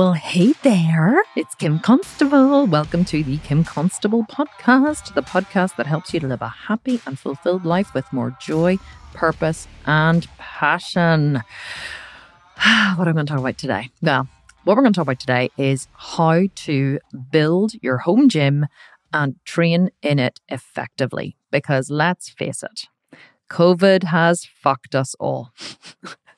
Well, hey there, it's Kim Constable. Welcome to the Kim Constable podcast, the podcast that helps you to live a happy and fulfilled life with more joy, purpose, and passion. what I'm going to talk about today? Well, what we're going to talk about today is how to build your home gym and train in it effectively. Because let's face it, COVID has fucked us all.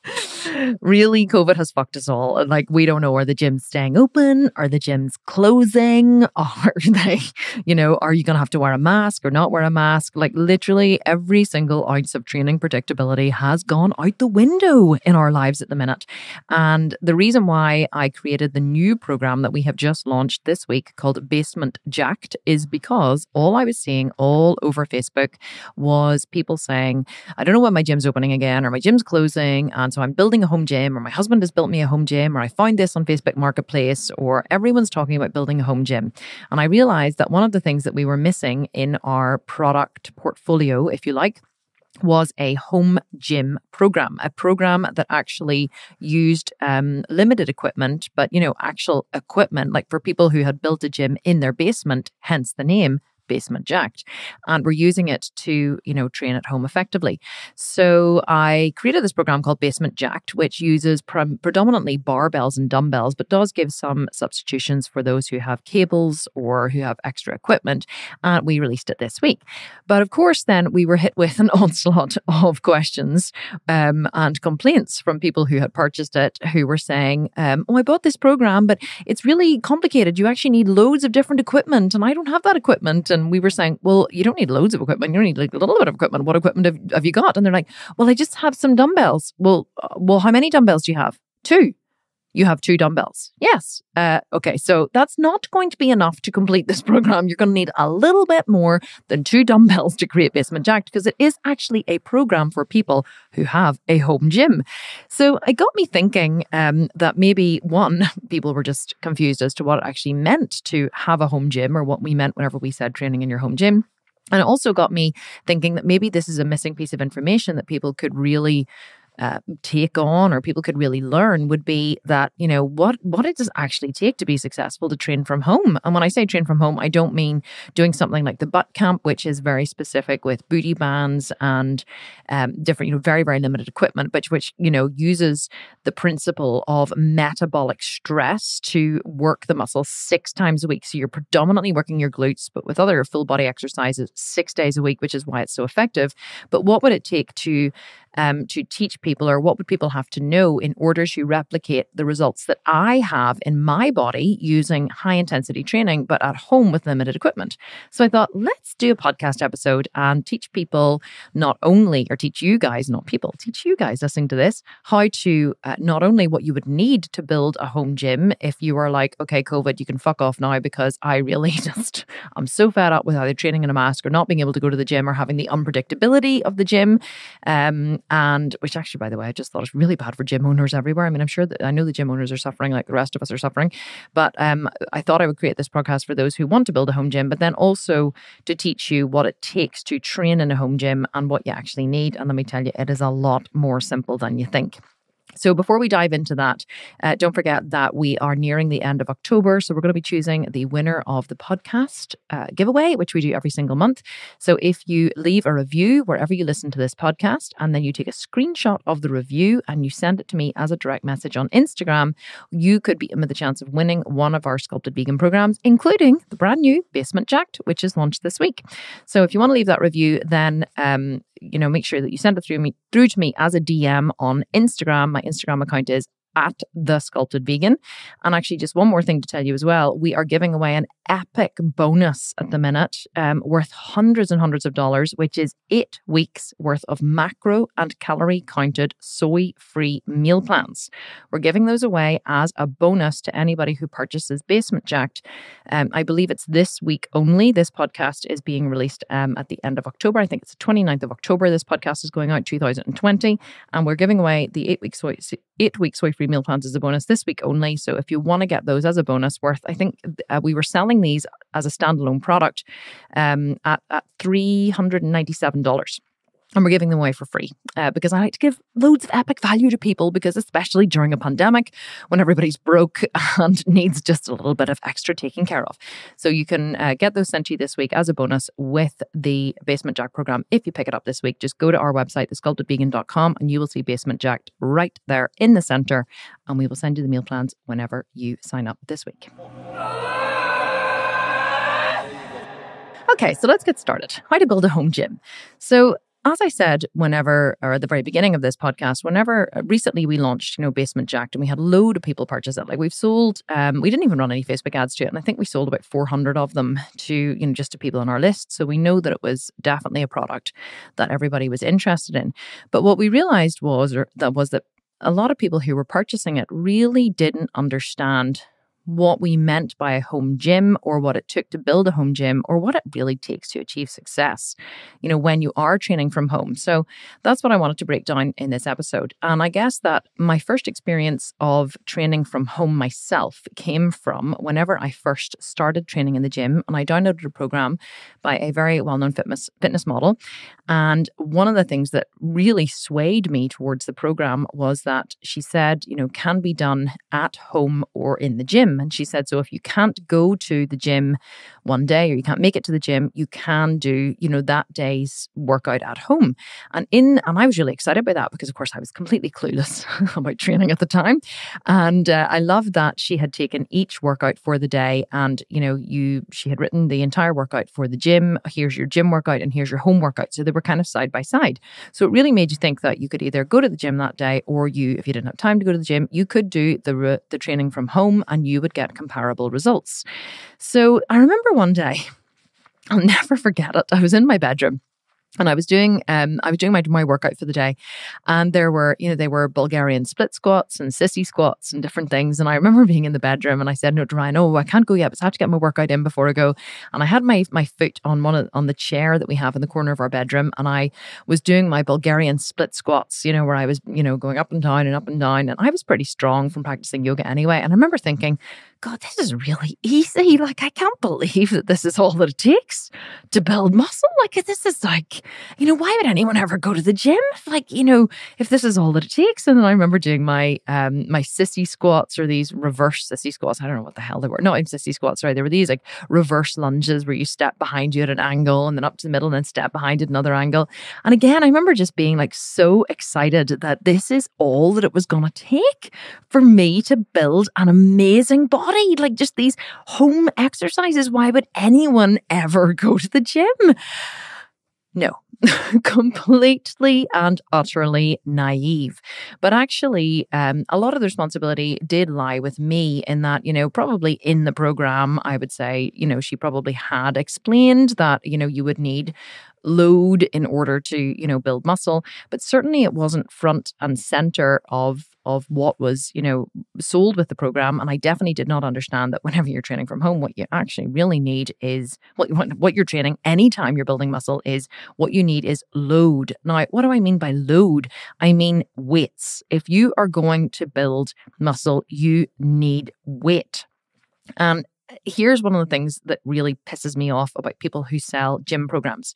really, COVID has fucked us all. Like, we don't know are the gyms staying open? Are the gyms closing? Are they, you know, are you going to have to wear a mask or not wear a mask? Like, literally, every single ounce of training predictability has gone out the window in our lives at the minute. And the reason why I created the new program that we have just launched this week called Basement Jacked is because all I was seeing all over Facebook was people saying, I don't know when my gym's opening again or my gym's closing. And so I'm building a home gym, or my husband has built me a home gym, or I found this on Facebook Marketplace, or everyone's talking about building a home gym. And I realized that one of the things that we were missing in our product portfolio, if you like, was a home gym program, a program that actually used um, limited equipment, but you know, actual equipment, like for people who had built a gym in their basement, hence the name basement jacked and we're using it to you know train at home effectively. So i created this program called basement jacked which uses pre- predominantly barbells and dumbbells but does give some substitutions for those who have cables or who have extra equipment and we released it this week. But of course then we were hit with an onslaught of questions um, and complaints from people who had purchased it who were saying um, oh i bought this program but it's really complicated. You actually need loads of different equipment and i don't have that equipment and we were saying, well, you don't need loads of equipment. You don't need like a little bit of equipment. What equipment have, have you got? And they're like, well, I just have some dumbbells. Well, uh, well, how many dumbbells do you have? Two you have two dumbbells. Yes. Uh, okay. So that's not going to be enough to complete this program. You're going to need a little bit more than two dumbbells to create Basement Jacked because it is actually a program for people who have a home gym. So it got me thinking um, that maybe one, people were just confused as to what it actually meant to have a home gym or what we meant whenever we said training in your home gym. And it also got me thinking that maybe this is a missing piece of information that people could really uh, take on or people could really learn would be that you know what what it does actually take to be successful to train from home. And when i say train from home i don't mean doing something like the butt camp which is very specific with booty bands and um, different you know very very limited equipment but which you know uses the principle of metabolic stress to work the muscle six times a week. So you're predominantly working your glutes but with other full body exercises six days a week which is why it's so effective. But what would it take to um, to teach people, or what would people have to know in order to replicate the results that I have in my body using high intensity training, but at home with limited equipment? So I thought, let's do a podcast episode and teach people not only, or teach you guys, not people, teach you guys listening to this, how to uh, not only what you would need to build a home gym if you are like, okay, COVID, you can fuck off now because I really just, I'm so fed up with either training in a mask or not being able to go to the gym or having the unpredictability of the gym. Um, and which actually, by the way, I just thought it's really bad for gym owners everywhere. I mean, I'm sure that I know the gym owners are suffering like the rest of us are suffering, but um, I thought I would create this podcast for those who want to build a home gym, but then also to teach you what it takes to train in a home gym and what you actually need. And let me tell you, it is a lot more simple than you think. So, before we dive into that, uh, don't forget that we are nearing the end of October. So, we're going to be choosing the winner of the podcast uh, giveaway, which we do every single month. So, if you leave a review wherever you listen to this podcast, and then you take a screenshot of the review and you send it to me as a direct message on Instagram, you could be in with the chance of winning one of our sculpted vegan programs, including the brand new Basement Jacked, which is launched this week. So, if you want to leave that review, then um, you know, make sure that you send it through me through to me as a DM on Instagram. My Instagram account is at the sculpted vegan. And actually, just one more thing to tell you as well. We are giving away an epic bonus at the minute um, worth hundreds and hundreds of dollars, which is eight weeks worth of macro and calorie counted soy free meal plans. We're giving those away as a bonus to anybody who purchases Basement Jacked. Um, I believe it's this week only. This podcast is being released um, at the end of October. I think it's the 29th of October. This podcast is going out 2020. And we're giving away the eight week soy, eight week soy free meal plans as a bonus this week only. So if you want to get those as a bonus worth, I think uh, we were selling these as a standalone product um, at, at $397. and we're giving them away for free uh, because I like to give loads of epic value to people because especially during a pandemic when everybody's broke and needs just a little bit of extra taking care of. So you can uh, get those sent to you this week as a bonus with the Basement Jack program. If you pick it up this week, just go to our website, thesculptedvegan.com, and you will see Basement Jack right there in the center. And we will send you the meal plans whenever you sign up this week. Okay, so let's get started. How to build a home gym. So as I said, whenever, or at the very beginning of this podcast, whenever uh, recently we launched, you know, Basement Jacked and we had a load of people purchase it. Like we've sold, um, we didn't even run any Facebook ads to it. And I think we sold about 400 of them to, you know, just to people on our list. So we know that it was definitely a product that everybody was interested in. But what we realized was, or that was that a lot of people who were purchasing it really didn't understand what we meant by a home gym or what it took to build a home gym or what it really takes to achieve success, you know, when you are training from home. So that's what I wanted to break down in this episode. And I guess that my first experience of training from home myself came from whenever I first started training in the gym and I downloaded a program by a very well-known fitness fitness model. And one of the things that really swayed me towards the program was that she said, you know, can be done at home or in the gym. And she said, so if you can't go to the gym one day or you can't make it to the gym, you can do, you know, that day's workout at home. And in, and I was really excited by that because, of course, I was completely clueless about training at the time. And uh, I loved that she had taken each workout for the day and, you know, you, she had written the entire workout for the gym. Here's your gym workout and here's your home workout. So they were kind of side by side. So it really made you think that you could either go to the gym that day or you, if you didn't have time to go to the gym, you could do the, the training from home and you would get comparable results. So I remember one day, I'll never forget it. I was in my bedroom and I was doing um I was doing my my workout for the day. And there were you know they were Bulgarian split squats and sissy squats and different things. And I remember being in the bedroom and I said no to Ryan oh I can't go yet. But I have to get my workout in before I go. And I had my my foot on one of, on the chair that we have in the corner of our bedroom. And I was doing my Bulgarian split squats you know where I was you know going up and down and up and down. And I was pretty strong from practicing yoga anyway. And I remember thinking God, this is really easy. Like, I can't believe that this is all that it takes to build muscle. Like, this is like, you know, why would anyone ever go to the gym? Like, you know, if this is all that it takes. And then I remember doing my um my sissy squats or these reverse sissy squats. I don't know what the hell they were. No, I'm sissy squats, sorry. They were these like reverse lunges where you step behind you at an angle and then up to the middle and then step behind at another angle. And again, I remember just being like so excited that this is all that it was gonna take for me to build an amazing body body, like just these home exercises. Why would anyone ever go to the gym? No, completely and utterly naive. But actually, um, a lot of the responsibility did lie with me in that, you know, probably in the program, I would say, you know, she probably had explained that, you know, you would need load in order to you know build muscle but certainly it wasn't front and center of of what was you know sold with the program and i definitely did not understand that whenever you're training from home what you actually really need is what you want what you're training anytime you're building muscle is what you need is load. Now what do i mean by load? I mean weights. If you are going to build muscle you need weight. And Uh, here's one of the things that really pisses me off about people who sell gym programs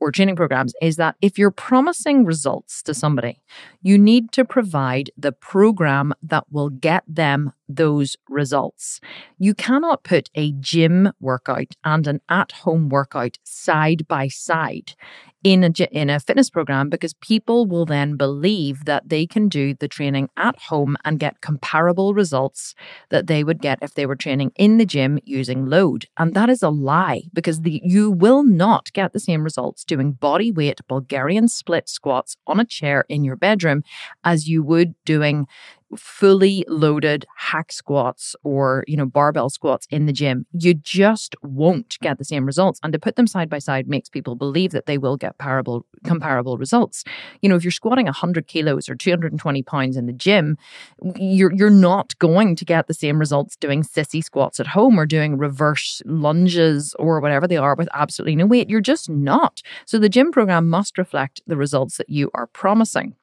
or training programs is that if you're promising results to somebody, you need to provide the program that will get them those results. You cannot put a gym workout and an at home workout side by side in a in a fitness program because people will then believe that they can do the training at home and get comparable results that they would get if they were training in the gym using load and that is a lie because the you will not get the same results doing body weight Bulgarian split squats on a chair in your bedroom as you would doing fully loaded hack squats or you know barbell squats in the gym you just won't get the same results. And to put them side by side makes people believe that they will get comparable comparable results. You know if you're squatting 100 kilos or 220 pounds in the gym you're you're not going to get the same results doing sissy squats at home or doing reverse lunges or whatever they are with absolutely no weight. You're just not. So the gym program must reflect the results that you are promising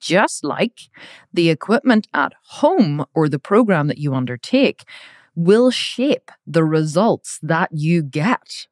just like the equipment at home or the program that you undertake will shape the results that you get.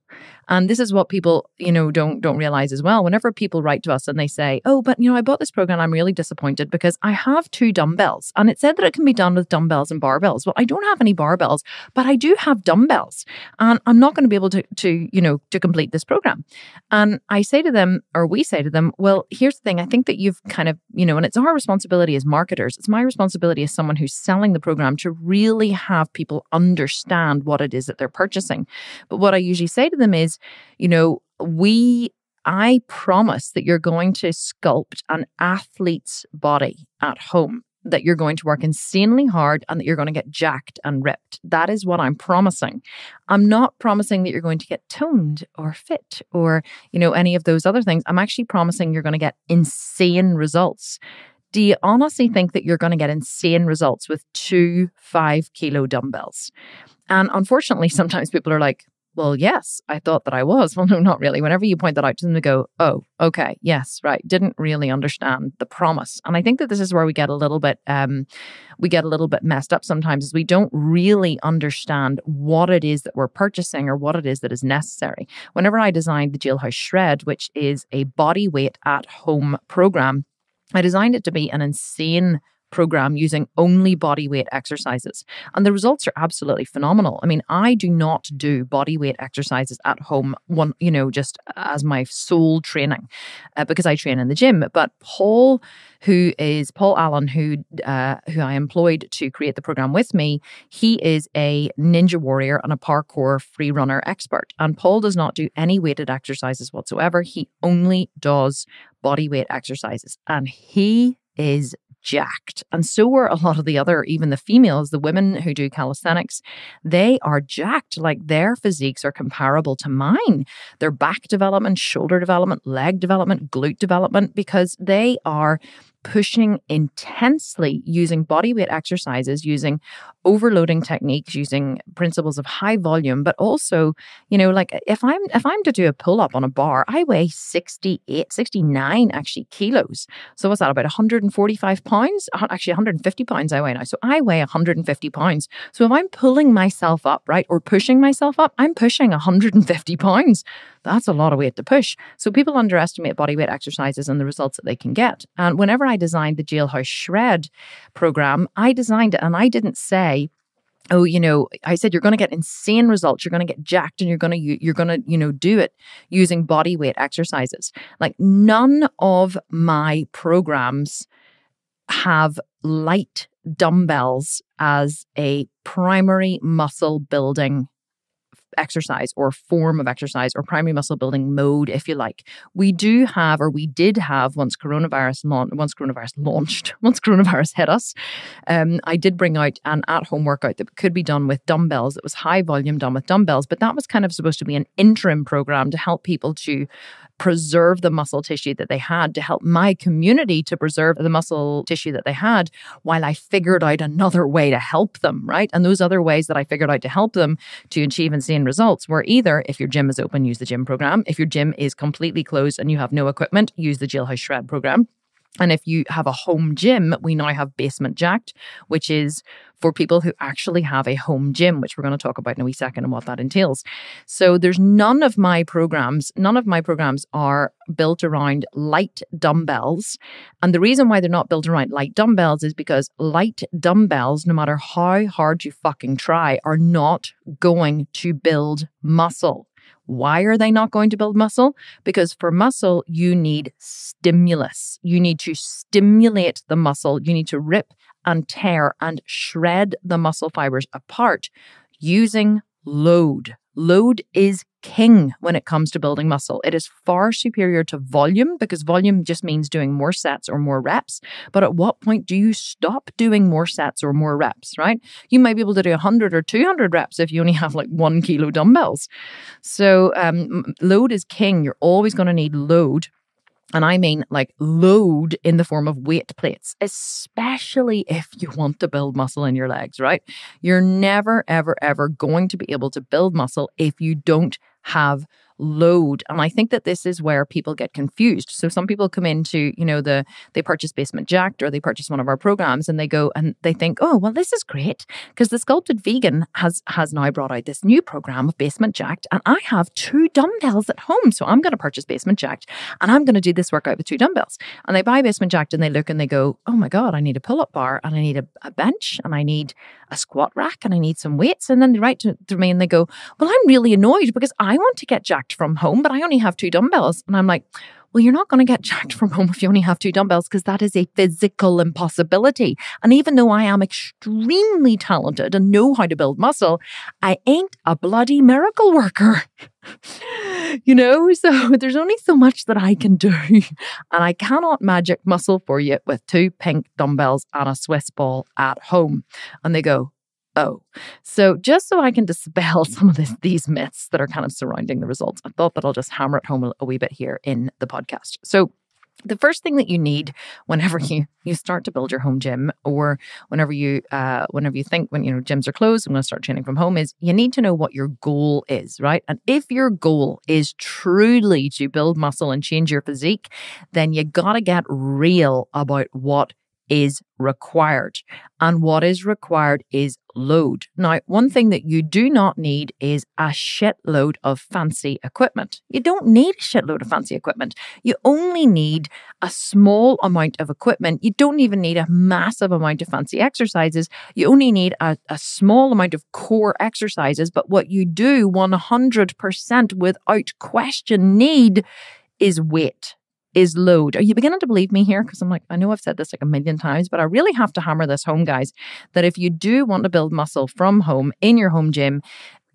And this is what people, you know, don't don't realize as well. Whenever people write to us and they say, "Oh, but you know, I bought this program, I'm really disappointed because I have two dumbbells and it said that it can be done with dumbbells and barbells." Well, I don't have any barbells, but I do have dumbbells, and I'm not going to be able to to, you know, to complete this program. And I say to them or we say to them, "Well, here's the thing. I think that you've kind of, you know, and it's our responsibility as marketers. It's my responsibility as someone who's selling the program to really have people understand what it is that they're purchasing. But what I usually say to them is, you know, we I promise that you're going to sculpt an athlete's body at home, that you're going to work insanely hard and that you're going to get jacked and ripped. That is what I'm promising. I'm not promising that you're going to get toned or fit or, you know, any of those other things. I'm actually promising you're going to get insane results. Do you honestly think that you're going to get insane results with two five kilo dumbbells? And unfortunately, sometimes people are like, well, yes, I thought that I was. Well, no, not really. Whenever you point that out to them, they go, oh, okay, yes, right. Didn't really understand the promise. And I think that this is where we get a little bit, um, we get a little bit messed up sometimes is we don't really understand what it is that we're purchasing or what it is that is necessary. Whenever I designed the Jailhouse Shred, which is a body weight at home program, I designed it to be an insane program using only body weight exercises. And the results are absolutely phenomenal. I mean, I do not do body weight exercises at home, one, you know, just as my sole training uh, because I train in the gym. But Paul, who is Paul Allen, who uh, who I employed to create the program with me, he is a ninja warrior and a parkour free runner expert. And Paul does not do any weighted exercises whatsoever. He only does body weight exercises, and he is jacked. And so are a lot of the other, even the females, the women who do calisthenics, they are jacked. Like their physiques are comparable to mine. Their back development, shoulder development, leg development, glute development, because they are pushing intensely using body weight exercises, using overloading techniques, using principles of high volume, but also, you know, like if I'm if I'm to do a pull up on a bar, I weigh 68, 69 actually kilos. So what's that about 145 pounds? Actually 150 pounds I weigh now. So I weigh 150 pounds. So if I'm pulling myself up, right, or pushing myself up, I'm pushing 150 pounds. That's a lot of weight to push. So people underestimate body weight exercises and the results that they can get. And whenever I designed the Jailhouse Shred program, I designed it and I didn't say, oh you know i said you're going to get insane results you're going to get jacked and you're going to you're going to you know do it using body weight exercises like none of my programs have light dumbbells as a primary muscle building exercise or form of exercise or primary muscle building mode, if you like. We do have, or we did have, once coronavirus la- once coronavirus launched, once coronavirus hit us, um, I did bring out an at-home workout that could be done with dumbbells. That was high volume done with dumbbells, but that was kind of supposed to be an interim program to help people to preserve the muscle tissue that they had, to help my community to preserve the muscle tissue that they had, while I figured out another way to help them, right? And those other ways that I figured out to help them to achieve and insane results were either if your gym is open, use the gym program. If your gym is completely closed and you have no equipment, use the Jailhouse Shred program. And if you have a home gym, we now have Basement Jacked, which is for people who actually have a home gym, which we're going to talk about in a wee second and what that entails. So there's none of my programs, none of my programs are built around light dumbbells. And the reason why they're not built around light dumbbells is because light dumbbells, no matter how hard you fucking try, are not going to build muscle. Why are they not going to build muscle? Because for muscle, you need stimulus. You need to stimulate the muscle. You need to rip and tear and shred the muscle fibers apart using load. Load is king when it comes to building muscle. It is far superior to volume because volume just means doing more sets or more reps. But at what point do you stop doing more sets or more reps, right? You might be able to do 100 or 200 reps if you only have like one kilo dumbbells. So um, load is king. You're always going to need load and I mean like load in the form of weight plates, especially if you want to build muscle in your legs, right? You're never, ever, ever going to be able to build muscle if you don't have load. And I think that this is where people get confused. So some people come into, you know, the they purchase Basement Jacked or they purchase one of our programs and they go and they think, oh, well, this is great because the Sculpted Vegan has has now brought out this new program of Basement Jacked, and I have two dumbbells at home, so I'm going to purchase Basement Jacked, and I'm going to do this workout with two dumbbells. And they buy Basement Jacked and they look and they go, oh my god, I need a pull up bar and I need a, a bench and I need a squat rack and I need some weights. And then they write to, to me and they go, well, I'm really annoyed because I want to get jacked from home, but I only have two dumbbells. And I'm like, well, you're not going to get jacked from home if you only have two dumbbells because that is a physical impossibility. And even though I am extremely talented and know how to build muscle, I ain't a bloody miracle worker. you know, so there's only so much that I can do. And I cannot magic muscle for you with two pink dumbbells and a Swiss ball at home. And they go, oh. So just so I can dispel some of this, these myths that are kind of surrounding the results, I thought that I'll just hammer it home a, wee bit here in the podcast. So the first thing that you need whenever you you start to build your home gym or whenever you uh whenever you think when you know gyms are closed i'm going to start training from home is you need to know what your goal is right and if your goal is truly to build muscle and change your physique then you got to get real about what is required. And what is required is load. Now, one thing that you do not need is a shitload of fancy equipment. You don't need a shitload of fancy equipment. You only need a small amount of equipment. You don't even need a massive amount of fancy exercises. You only need a, a small amount of core exercises. But what you do 100% without question need is weight is load. Are you beginning to believe me here? Because I'm like, I know I've said this like a million times, but I really have to hammer this home, guys, that if you do want to build muscle from home in your home gym,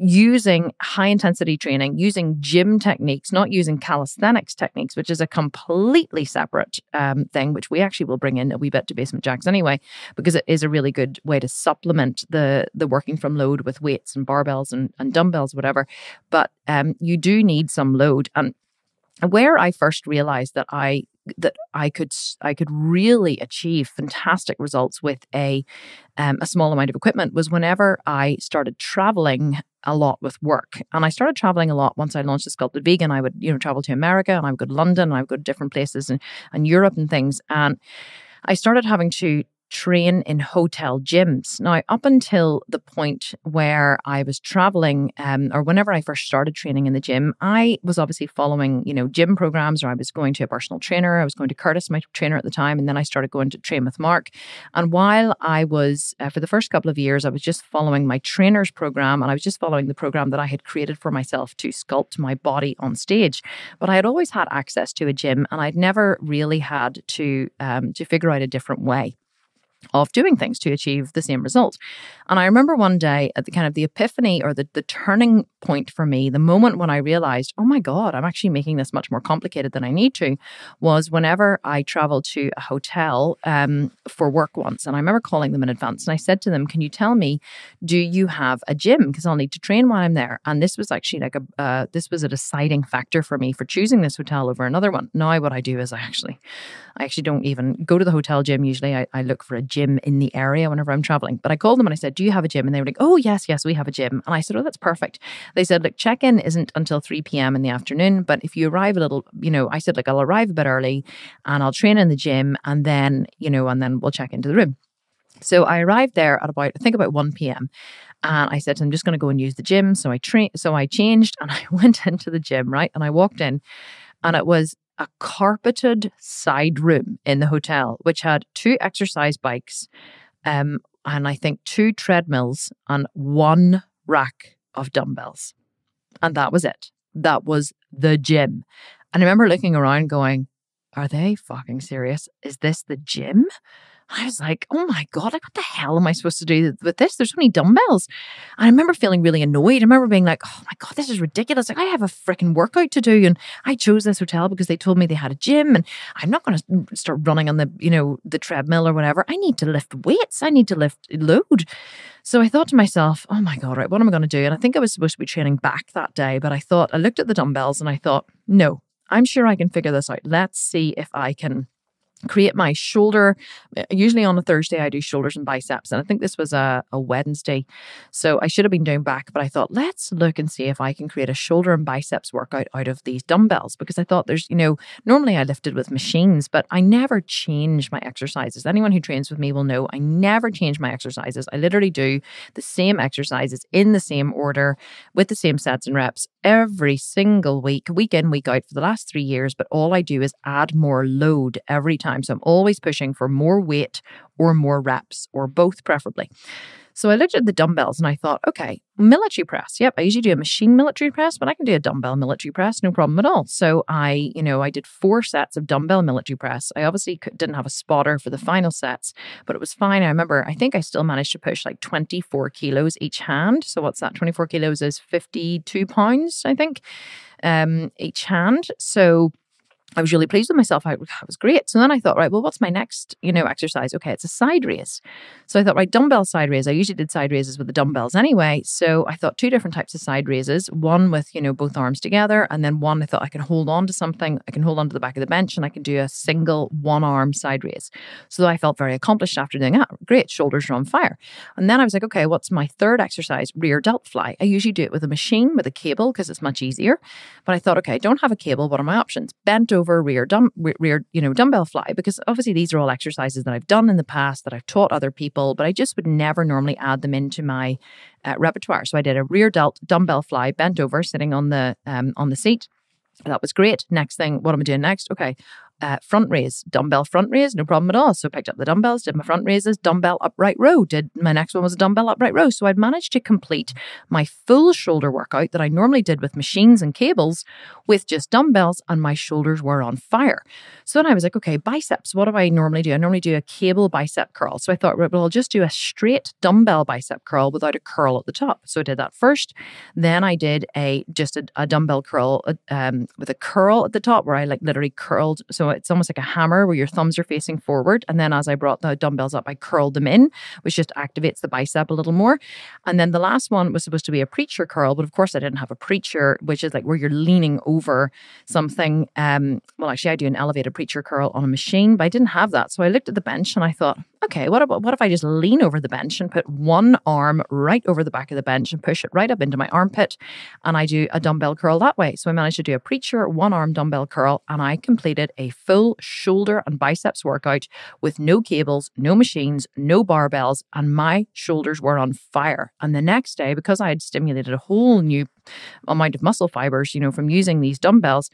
using high intensity training, using gym techniques, not using calisthenics techniques, which is a completely separate um, thing, which we actually will bring in a wee bit to basement jacks anyway, because it is a really good way to supplement the the working from load with weights and barbells and, and dumbbells, whatever. But um, you do need some load. And where I first realized that I that I could I could really achieve fantastic results with a um, a small amount of equipment was whenever I started traveling a lot with work, and I started traveling a lot once I launched the Sculpted Vegan. I would you know travel to America, and I would go to London, and I would go to different places and and Europe and things, and I started having to train in hotel gyms. Now, up until the point where I was traveling, um, or whenever I first started training in the gym, I was obviously following, you know, gym programs, or I was going to a personal trainer. I was going to Curtis, my trainer at the time, and then I started going to train with Mark. And while I was, uh, for the first couple of years, I was just following my trainer's program, and I was just following the program that I had created for myself to sculpt my body on stage. But I had always had access to a gym, and I'd never really had to um, to figure out a different way of doing things to achieve the same result. And I remember one day at the kind of the epiphany or the, the turning point for me, the moment when I realized, oh my God, I'm actually making this much more complicated than I need to, was whenever I traveled to a hotel um, for work once. And I remember calling them in advance and I said to them, Can you tell me, do you have a gym? Because I'll need to train while I'm there. And this was actually like a, uh, this was a deciding factor for me for choosing this hotel over another one. Now, what I do is I actually, I actually don't even go to the hotel gym. Usually I, I look for a gym in the area whenever I'm traveling. But I called them and I said, Do you have a gym? And they were like, Oh, yes, yes, we have a gym. And I said, Oh, that's perfect. They said, Look, check in isn't until 3 p.m. in the afternoon. But if you arrive a little, you know, I said, like, I'll arrive a bit early and I'll train in the gym and then, you know, and then we'll check into the room. So I arrived there at about, I think about 1 p.m. And I said, I'm just going to go and use the gym. So I trained, so I changed and I went into the gym, right? And I walked in and it was a carpeted side room in the hotel, which had two exercise bikes, um, and I think two treadmills and one rack of dumbbells. And that was it. That was the gym. And I remember looking around going, Are they fucking serious? Is this the gym? I was like, oh my God, like, what the hell am I supposed to do with this? There's so many dumbbells. And I remember feeling really annoyed. I remember being like, oh my God, this is ridiculous. Like, I have a freaking workout to do. And I chose this hotel because they told me they had a gym. And I'm not going to mm, start running on the, you know, the treadmill or whatever. I need to lift weights. I need to lift load. So I thought to myself, oh my God, right, what am I going to do? And I think I was supposed to be training back that day. But I thought, I looked at the dumbbells and I thought, no, I'm sure I can figure this out. Let's see if I can create my shoulder. Uh, usually on a Thursday, I do shoulders and biceps. And I think this was a, a Wednesday. So I should have been doing back, but I thought, let's look and see if I can create a shoulder and biceps workout out of these dumbbells because I thought there's, you know, normally I lifted with machines, but I never change my exercises. Anyone who trains with me will know I never change my exercises. I literally do the same exercises in the same order with the same sets and reps every single week, week in, week out for the last three years. But all I do is add more load every time time. So I'm always pushing for more weight or more reps, or both preferably. So I looked at the dumbbells and I thought, okay, military press. Yep, I usually do a machine military press, but I can do a dumbbell military press, no problem at all. So I, you know, I did four sets of dumbbell military press. I obviously didn't have a spotter for the final sets, but it was fine. I remember, I think I still managed to push like 24 kilos each hand. So what's that? 24 kilos is 52 pounds, I think, um, each hand. So I was really pleased with myself. I, I, was great. So then I thought, right, well, what's my next, you know, exercise? Okay, it's a side raise. So I thought, right, dumbbell side raise. I usually did side raises with the dumbbells anyway. So I thought two different types of side raises. One with, you know, both arms together, and then one I thought I can hold on to something. I can hold on to the back of the bench, and I can do a single one arm side raise. So I felt very accomplished after doing that. Great, shoulders are on fire. And then I was like, okay, what's my third exercise? Rear delt fly. I usually do it with a machine with a cable because it's much easier. But I thought, okay, I don't have a cable. What are my options? Bent over rear dumb rear you know dumbbell fly because obviously these are all exercises that I've done in the past that I've taught other people, but I just would never normally add them into my uh, repertoire. So I did a rear delt dumbbell fly, bent over, sitting on the um, on the seat. That was great. Next thing, what am I doing next? Okay, uh, front raise, dumbbell front raise, no problem at all. So picked up the dumbbells, did my front raises, dumbbell upright row. Did my next one was a dumbbell upright row. So I'd managed to complete my full shoulder workout that I normally did with machines and cables with just dumbbells, and my shoulders were on fire. So then I was like, okay, biceps. What do I normally do? I normally do a cable bicep curl. So I thought, well, I'll just do a straight dumbbell bicep curl without a curl at the top. So I did that first. Then I did a just a, a dumbbell curl uh, um, with a curl at the top where I like literally curled. So it's almost like a hammer where your thumbs are facing forward. And then as I brought the dumbbells up, I curled them in, which just activates the bicep a little more. And then the last one was supposed to be a preacher curl, but of course I didn't have a preacher, which is like where you're leaning over something. Um, well, actually, I do an elevated preacher curl on a machine, but I didn't have that. So I looked at the bench and I thought, okay, what about what if I just lean over the bench and put one arm right over the back of the bench and push it right up into my armpit, and I do a dumbbell curl that way. So I managed to do a preacher one arm dumbbell curl, and I completed a full shoulder and biceps workout with no cables, no machines, no barbells, and my shoulders were on fire. And the next day, because I had stimulated a whole new amount of muscle fibers, you know, from using these dumbbells.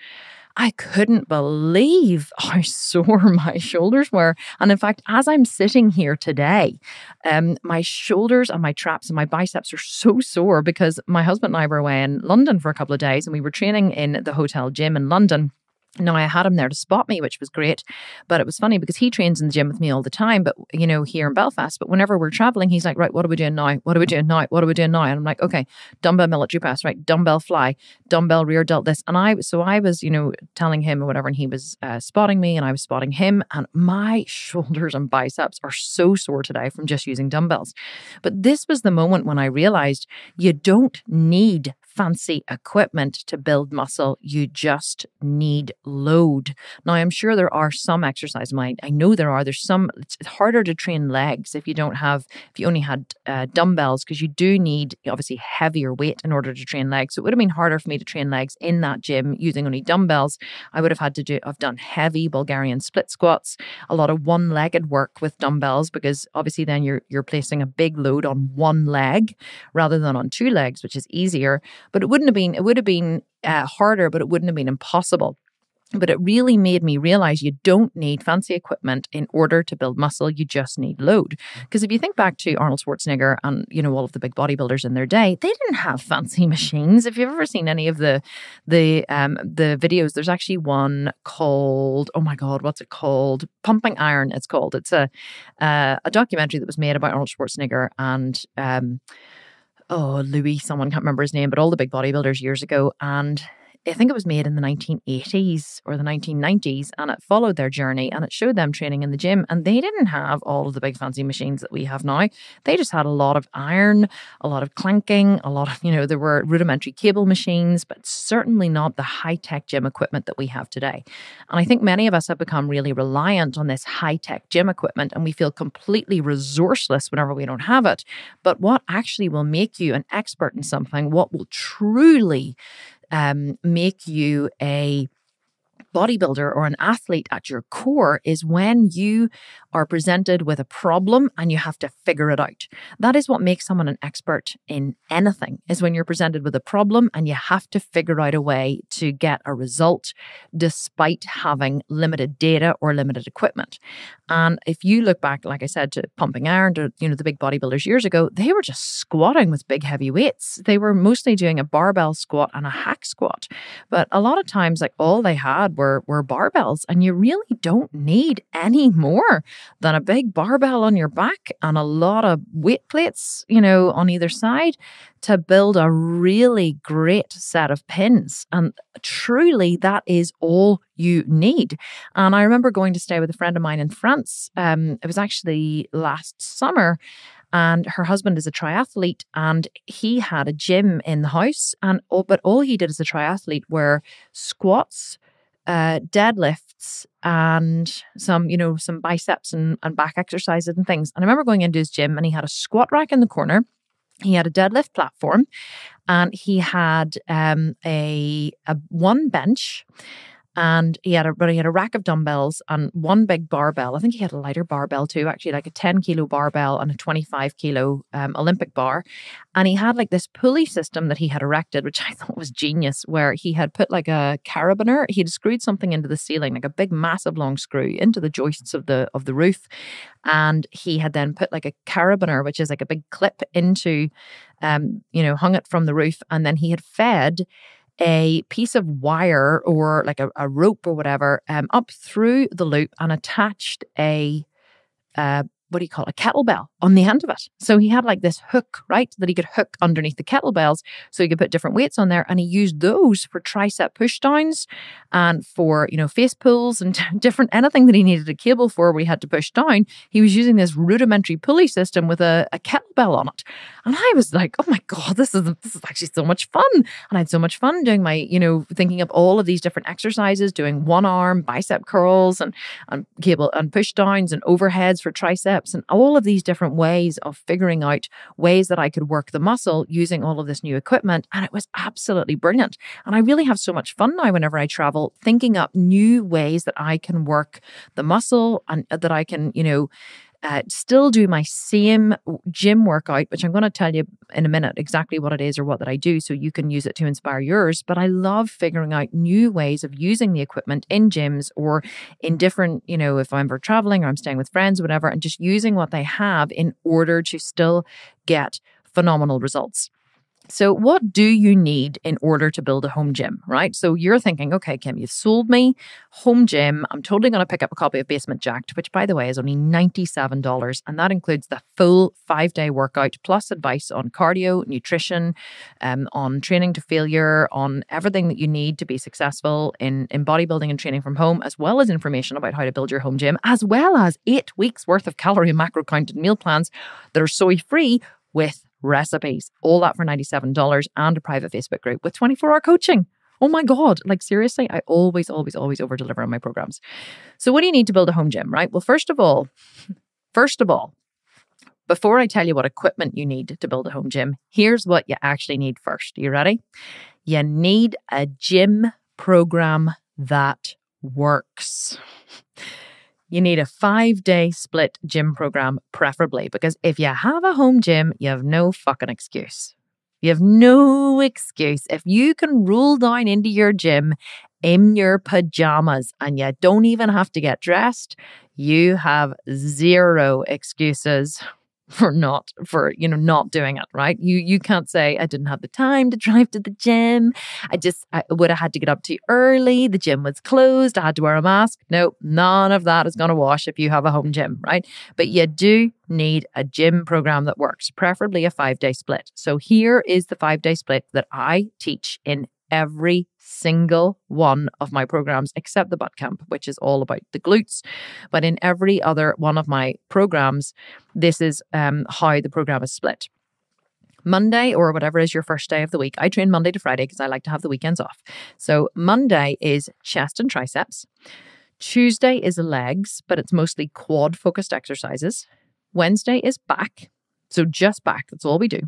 I couldn't believe how sore my shoulders were. And in fact, as I'm sitting here today, um, my shoulders and my traps and my biceps are so sore because my husband and I were away in London for a couple of days and we were training in the hotel gym in London. Now I had him there to spot me, which was great. But it was funny because he trains in the gym with me all the time, but you know, here in Belfast. But whenever we're traveling, he's like, right, what are we doing now? What are we doing now? What are we doing now? And I'm like, okay, dumbbell military press, right? Dumbbell fly, dumbbell rear delt this. And I, so I was, you know, telling him or whatever, and he was uh, spotting me and I was spotting him. And my shoulders and biceps are so sore today from just using dumbbells. But this was the moment when I realized you don't need fancy equipment to build muscle. You just need load. Now, I'm sure there are some exercise. I, I know there are. There's some, it's harder to train legs if you don't have, if you only had uh, dumbbells, because you do need obviously heavier weight in order to train legs. So it would have been harder for me to train legs in that gym using only dumbbells. I would have had to do, I've done heavy Bulgarian split squats, a lot of one legged work with dumbbells, because obviously then you're, you're placing a big load on one leg rather than on two legs, which is easier. But it wouldn't have been, it would have been uh, harder, but it wouldn't have been impossible. But it really made me realize you don't need fancy equipment in order to build muscle. You just need load. Because if you think back to Arnold Schwarzenegger and you know all of the big bodybuilders in their day, they didn't have fancy machines. If you've ever seen any of the the um the videos, there's actually one called oh my god, what's it called? Pumping Iron. It's called. It's a uh, a documentary that was made about Arnold Schwarzenegger and um oh Louis, someone can't remember his name, but all the big bodybuilders years ago and I think it was made in the 1980s or the 1990s, and it followed their journey and it showed them training in the gym. And they didn't have all of the big fancy machines that we have now. They just had a lot of iron, a lot of clanking, a lot of, you know, there were rudimentary cable machines, but certainly not the high tech gym equipment that we have today. And I think many of us have become really reliant on this high tech gym equipment and we feel completely resourceless whenever we don't have it. But what actually will make you an expert in something, what will truly um, make you a bodybuilder or an athlete at your core is when you are presented with a problem and you have to figure it out. That is what makes someone an expert in anything is when you're presented with a problem and you have to figure out a way to get a result despite having limited data or limited equipment. And if you look back like I said to pumping iron to you know the big bodybuilders years ago, they were just squatting with big heavy weights. They were mostly doing a barbell squat and a hack squat. But a lot of times like all they had were were barbells and you really don't need any more than a big barbell on your back and a lot of weight plates, you know, on either side to build a really great set of pins. And truly, that is all you need. And I remember going to stay with a friend of mine in France. Um, it was actually last summer and her husband is a triathlete and he had a gym in the house and all, but all he did as a triathlete were squats uh, deadlifts and some, you know, some biceps and, and back exercises and things. And I remember going into his gym and he had a squat rack in the corner. He had a deadlift platform and he had um, a, a one bench and he had a but he had a rack of dumbbells and one big barbell. I think he had a lighter barbell too, actually, like a 10 kilo barbell and a 25 kilo um, Olympic bar. And he had like this pulley system that he had erected, which I thought was genius, where he had put like a carabiner, he had screwed something into the ceiling, like a big massive long screw into the joists of the of the roof. And he had then put like a carabiner, which is like a big clip into um, you know, hung it from the roof, and then he had fed a piece of wire or like a, a rope or whatever um, up through the loop and attached a uh, what do you call it, a kettlebell on the end of it. So he had like this hook, right, that he could hook underneath the kettlebells so he could put different weights on there. And he used those for tricep pushdowns and for, you know, face pulls and different anything that he needed a cable for where he had to push down. He was using this rudimentary pulley system with a, a kettlebell on it. And I was like, oh my God, this is this is actually so much fun. And I had so much fun doing my, you know, thinking of all of these different exercises, doing one arm bicep curls and, and cable and push downs and overheads for triceps steps and all of these different ways of figuring out ways that I could work the muscle using all of this new equipment. And it was absolutely brilliant. And I really have so much fun now whenever I travel, thinking up new ways that I can work the muscle and uh, that I can, you know, uh, still do my same gym workout, which I'm going to tell you in a minute exactly what it is or what that I do so you can use it to inspire yours. But I love figuring out new ways of using the equipment in gyms or in different, you know, if I'm for traveling or I'm staying with friends, whatever, and just using what they have in order to still get phenomenal results. So, what do you need in order to build a home gym, right? So, you're thinking, okay, Kim, you've sold me home gym. I'm totally going to pick up a copy of Basement Jacked, which, by the way, is only $97. And that includes the full five day workout plus advice on cardio, nutrition, um, on training to failure, on everything that you need to be successful in, in bodybuilding and training from home, as well as information about how to build your home gym, as well as eight weeks worth of calorie macro counted meal plans that are soy free with recipes, all that for $97 and a private Facebook group with 24 hour coaching. Oh my God. Like, seriously, I always, always, always over deliver on my programs. So, what do you need to build a home gym, right? Well, first of all, first of all, before I tell you what equipment you need to build a home gym, here's what you actually need first. Are you ready? You need a gym program that works. You need a five day split gym program, preferably, because if you have a home gym, you have no fucking excuse. You have no excuse. If you can roll down into your gym in your pajamas and you don't even have to get dressed, you have zero excuses for not for you know not doing it right? You you can't say i didn't have the time to drive to the gym. I just i would have had to get up too early. The gym was closed. I had to wear a mask. No none of that is going to wash if you have a home gym right? But you do need a gym program that works preferably a 5 day split. So here is the 5 day split that i teach in every single one of my programs except the butt camp, which is all about the glutes. But in every other one of my programs, this is um, how the program is split. Monday or whatever is your first day of the week. I train Monday to Friday because I like to have the weekends off. So Monday is chest and triceps. Tuesday is legs, but it's mostly quad focused exercises. Wednesday is back. So just back. That's all we do.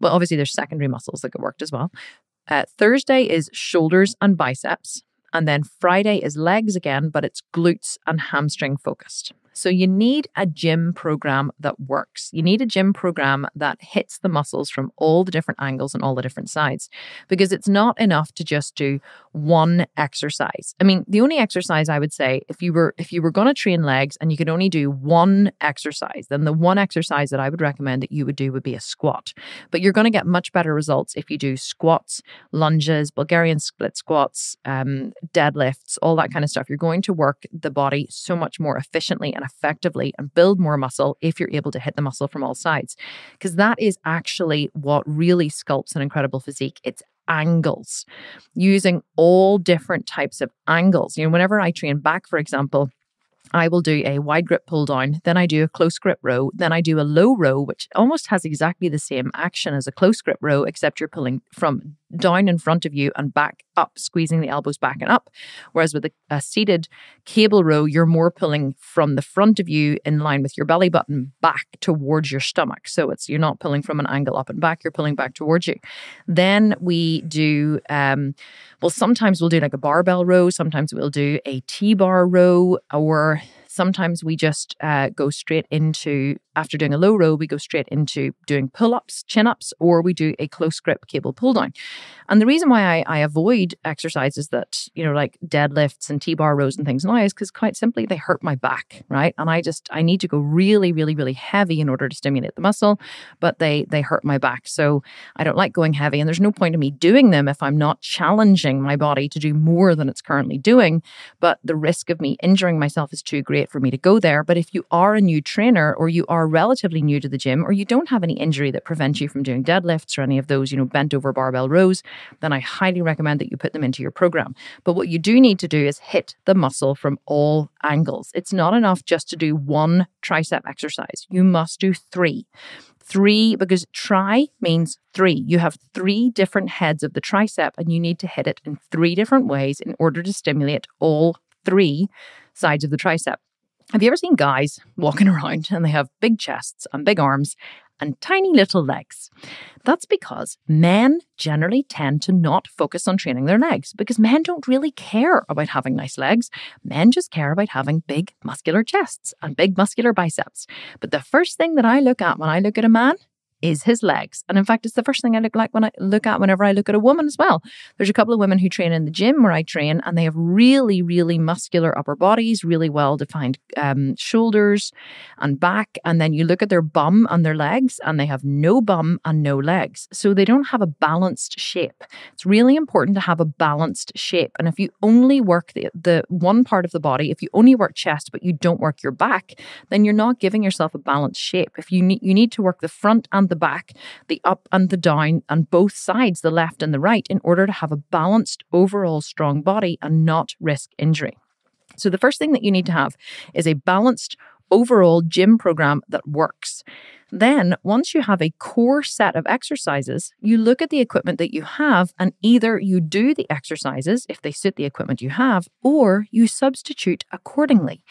Well, obviously, there's secondary muscles that get worked as well. Uh, Thursday is shoulders and biceps. And then Friday is legs again, but it's glutes and hamstring focused. So you need a gym program that works. You need a gym program that hits the muscles from all the different angles and all the different sides because it's not enough to just do one exercise. I mean, the only exercise I would say if you were if you were going to train legs and you could only do one exercise, then the one exercise that I would recommend that you would do would be a squat. But you're going to get much better results if you do squats, lunges, Bulgarian split squats, um, deadlifts, all that kind of stuff. You're going to work the body so much more efficiently and effectively and build more muscle if you're able to hit the muscle from all sides. Because that is actually what really sculpts an incredible physique. It's angles, using all different types of angles. You know, whenever I train back, for example, I will do a wide grip pull down, then I do a close grip row, then I do a low row, which almost has exactly the same action as a close grip row, except you're pulling from down in front of you and back up, squeezing the elbows back and up. Whereas with a, a, seated cable row, you're more pulling from the front of you in line with your belly button back towards your stomach. So it's you're not pulling from an angle up and back, you're pulling back towards you. Then we do, um, well, sometimes we'll do like a barbell row, sometimes we'll do a T bar row, or sometimes we just uh, go straight into after doing a low row, we go straight into doing pull ups, chin ups, or we do a close grip cable pull down. And the reason why I, I avoid exercises that, you know, like deadlifts and T bar rows and things now is because quite simply they hurt my back, right? And I just, I need to go really, really, really heavy in order to stimulate the muscle, but they, they hurt my back. So I don't like going heavy. And there's no point in me doing them if I'm not challenging my body to do more than it's currently doing. But the risk of me injuring myself is too great for me to go there. But if you are a new trainer or you are relatively new to the gym or you don't have any injury that prevents you from doing deadlifts or any of those, you know, bent over barbell rows, then I highly recommend that you put them into your program. But what you do need to do is hit the muscle from all angles. It's not enough just to do one tricep exercise. You must do three. Three, because tri means three. You have three different heads of the tricep, and you need to hit it in three different ways in order to stimulate all three sides of the tricep. Have you ever seen guys walking around and they have big chests and big arms and tiny little legs? That's because men generally tend to not focus on training their legs because men don't really care about having nice legs. Men just care about having big muscular chests and big muscular biceps. But the first thing that I look at when I look at a man is his legs. And in fact, it's the first thing I look like when I look at whenever I look at a woman as well. There's a couple of women who train in the gym where I train, and they have really, really muscular upper bodies, really well defined um, shoulders and back. And then you look at their bum and their legs, and they have no bum and no legs. So they don't have a balanced shape. It's really important to have a balanced shape. And if you only work the, the one part of the body, if you only work chest, but you don't work your back, then you're not giving yourself a balanced shape. If you need, you need to work the front and the back, the up and the down, and both sides, the left and the right, in order to have a balanced overall strong body and not risk injury. So, the first thing that you need to have is a balanced overall gym program that works. Then, once you have a core set of exercises, you look at the equipment that you have and either you do the exercises if they suit the equipment you have, or you substitute accordingly.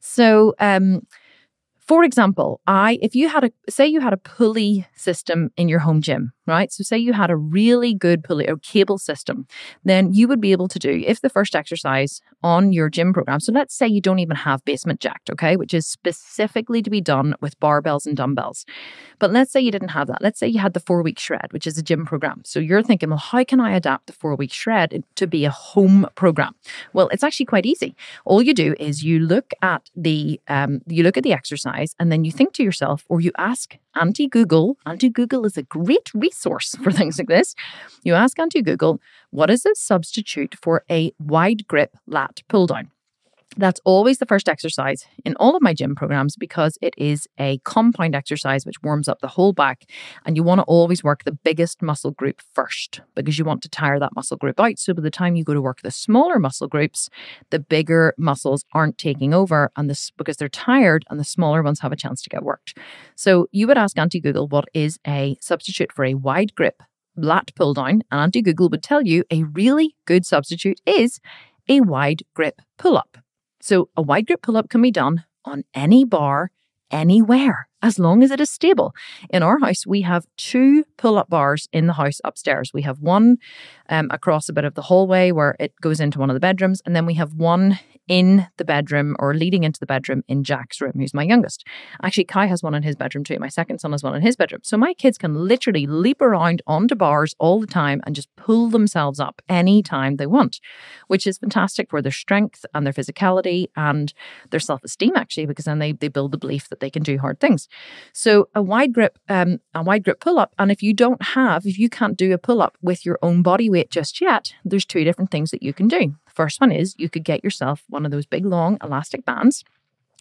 So, um, for example, I if you had a say you had a pulley system in your home gym, right? So, say you had a really good pulley or cable system, then you would be able to do if the first exercise on your gym program. So, let's say you don't even have basement jacked, okay, which is specifically to be done with barbells and dumbbells. But let's say you didn't have that. Let's say you had the four week shred, which is a gym program. So, you're thinking, well, how can I adapt the four week shred to be a home program? Well, it's actually quite easy. All you do is you look at the um, you look at the exercise and then you think to yourself, or you ask Auntie Google. Auntie Google is a great resource for things like this. You ask Auntie Google, what is a substitute for a wide grip lat pull down? That's always the first exercise in all of my gym programs because it is a compound exercise which warms up the whole back. And you want to always work the biggest muscle group first because you want to tire that muscle group out. So by the time you go to work the smaller muscle groups, the bigger muscles aren't taking over and this because they're tired and the smaller ones have a chance to get worked. So you would ask Auntie Google what is a substitute for a wide grip lat pull down, and Auntie Google would tell you a really good substitute is a wide grip pull up. So a wide grip pull up can be done on any bar, anywhere, as long as it is stable. In our house, we have two pull up bars in the house upstairs. We have one um, across a bit of the hallway where it goes into one of the bedrooms, and then we have one in the bedroom or leading into the bedroom in Jack's room, who's my youngest. Actually, Kai has one in his bedroom too. My second son has one in his bedroom. So my kids can literally leap around onto bars all the time and just pull themselves up anytime they want, which is fantastic for their strength and their physicality and their self esteem, actually, because then they, they build the belief that they can do hard things. So a wide grip, um, a wide grip pull up. And if you don't have, if you can't do a pull up with your own body weight just yet, there's two different things that you can do. First one is you could get yourself one of those big long elastic bands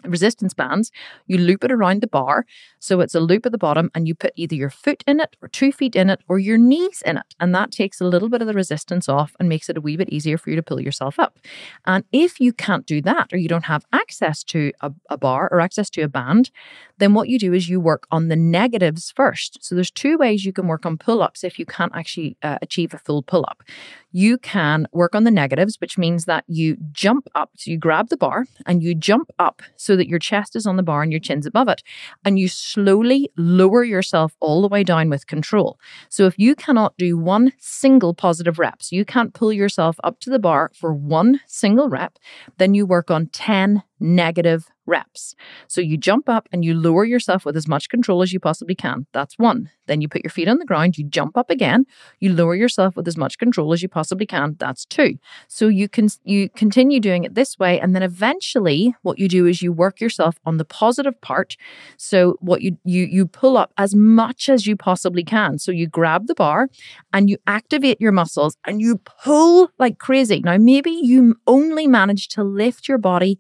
resistance bands, you loop it around the bar. So it's a loop at the bottom, and you put either your foot in it, or two feet in it, or your knees in it. And that takes a little bit of the resistance off and makes it a wee bit easier for you to pull yourself up. And if you can't do that, or you don't have access to a, a bar or access to a band, then what you do is you work on the negatives first. So there's two ways you can work on pull ups if you can't actually uh, achieve a full pull up. You can work on the negatives, which means that you jump up. So you grab the bar and you jump up so that your chest is on the bar and your chin's above it. And you slowly lower yourself all the way down with control. So if you cannot do one single positive rep, so you can't pull yourself up to the bar for one single rep, then you work on 10 negative reps. So you jump up and you lower yourself with as much control as you possibly can. That's one. Then you put your feet on the ground, you jump up again, you lower yourself with as much control as you possibly can. That's two. So you can you continue doing it this way and then eventually what you do is you work yourself on the positive part. So what you you you pull up as much as you possibly can. So you grab the bar and you activate your muscles and you pull like crazy. Now maybe you only manage to lift your body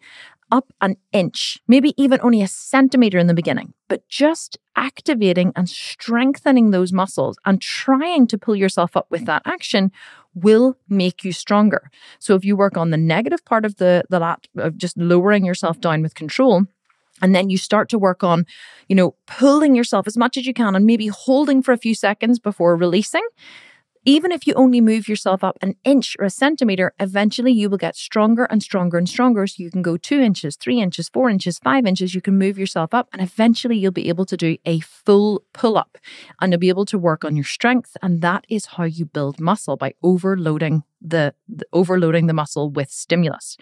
up an inch, maybe even only a centimeter in the beginning, but just activating and strengthening those muscles and trying to pull yourself up with that action will make you stronger. So if you work on the negative part of the the lat of just lowering yourself down with control, and then you start to work on, you know, pulling yourself as much as you can and maybe holding for a few seconds before releasing even if you only move yourself up an inch or a centimeter, eventually you will get stronger and stronger and stronger. So you can go two inches, three inches, four inches, five inches. You can move yourself up, and eventually you'll be able to do a full pull up and you'll be able to work on your strength. And that is how you build muscle by overloading the, the overloading the muscle with stimulus.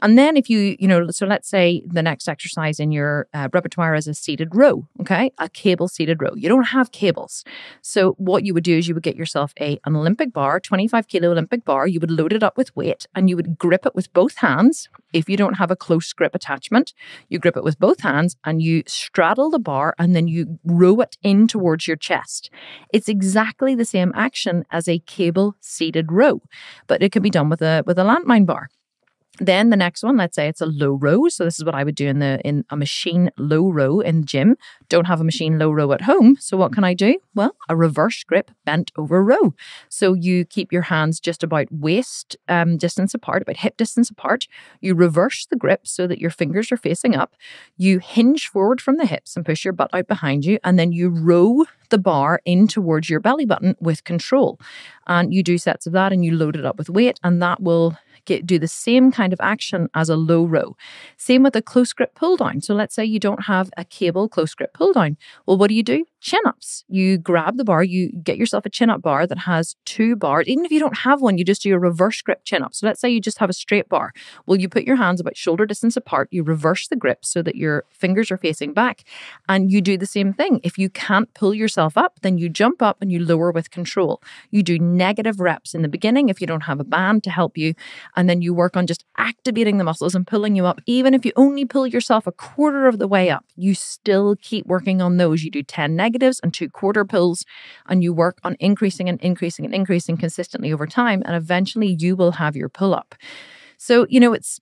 And then if you, you know, so let's say the next exercise in your uh, repertoire is a seated row, okay? A cable seated row. You don't have cables. So what you would do is you would get yourself a an Olympic bar, 25 kilo Olympic bar. You would load it up with weight and you would grip it with both hands. If you don't have a close grip attachment, you grip it with both hands and you straddle the bar and then you row it in towards your chest. It's exactly the same action as a cable seated row, but it can be done with a with a landmine bar. Then the next one, let's say it's a low row. So this is what I would do in the in a machine low row in the gym. Don't have a machine low row at home. So what can I do? Well, a reverse grip bent over row. So you keep your hands just about waist um, distance apart, about hip distance apart. You reverse the grip so that your fingers are facing up. You hinge forward from the hips and push your butt out behind you, and then you row the bar in towards your belly button with control. And you do sets of that and you load it up with weight, and that will get, do the same kind of action as a low row. Same with a close grip pull down. So let's say you don't have a cable close grip pull down. Well, what do you do? Chin ups. You grab the bar, you get yourself a chin up bar that has two bars. Even if you don't have one, you just do a reverse grip chin up. So let's say you just have a straight bar. Well, you put your hands about shoulder distance apart, you reverse the grip so that your fingers are facing back, and you do the same thing. If you can't pull yourself up, then you jump up and you lower with control. You do negative reps in the beginning if you don't have a band to help you, and then you work on just activating the muscles and pulling you up. Even if you only pull yourself a quarter of the way up, you still keep working on those. You do 10 negatives and two quarter pulls, and you work on increasing and increasing and increasing consistently over time. And eventually you will have your pull up. So, you know, it's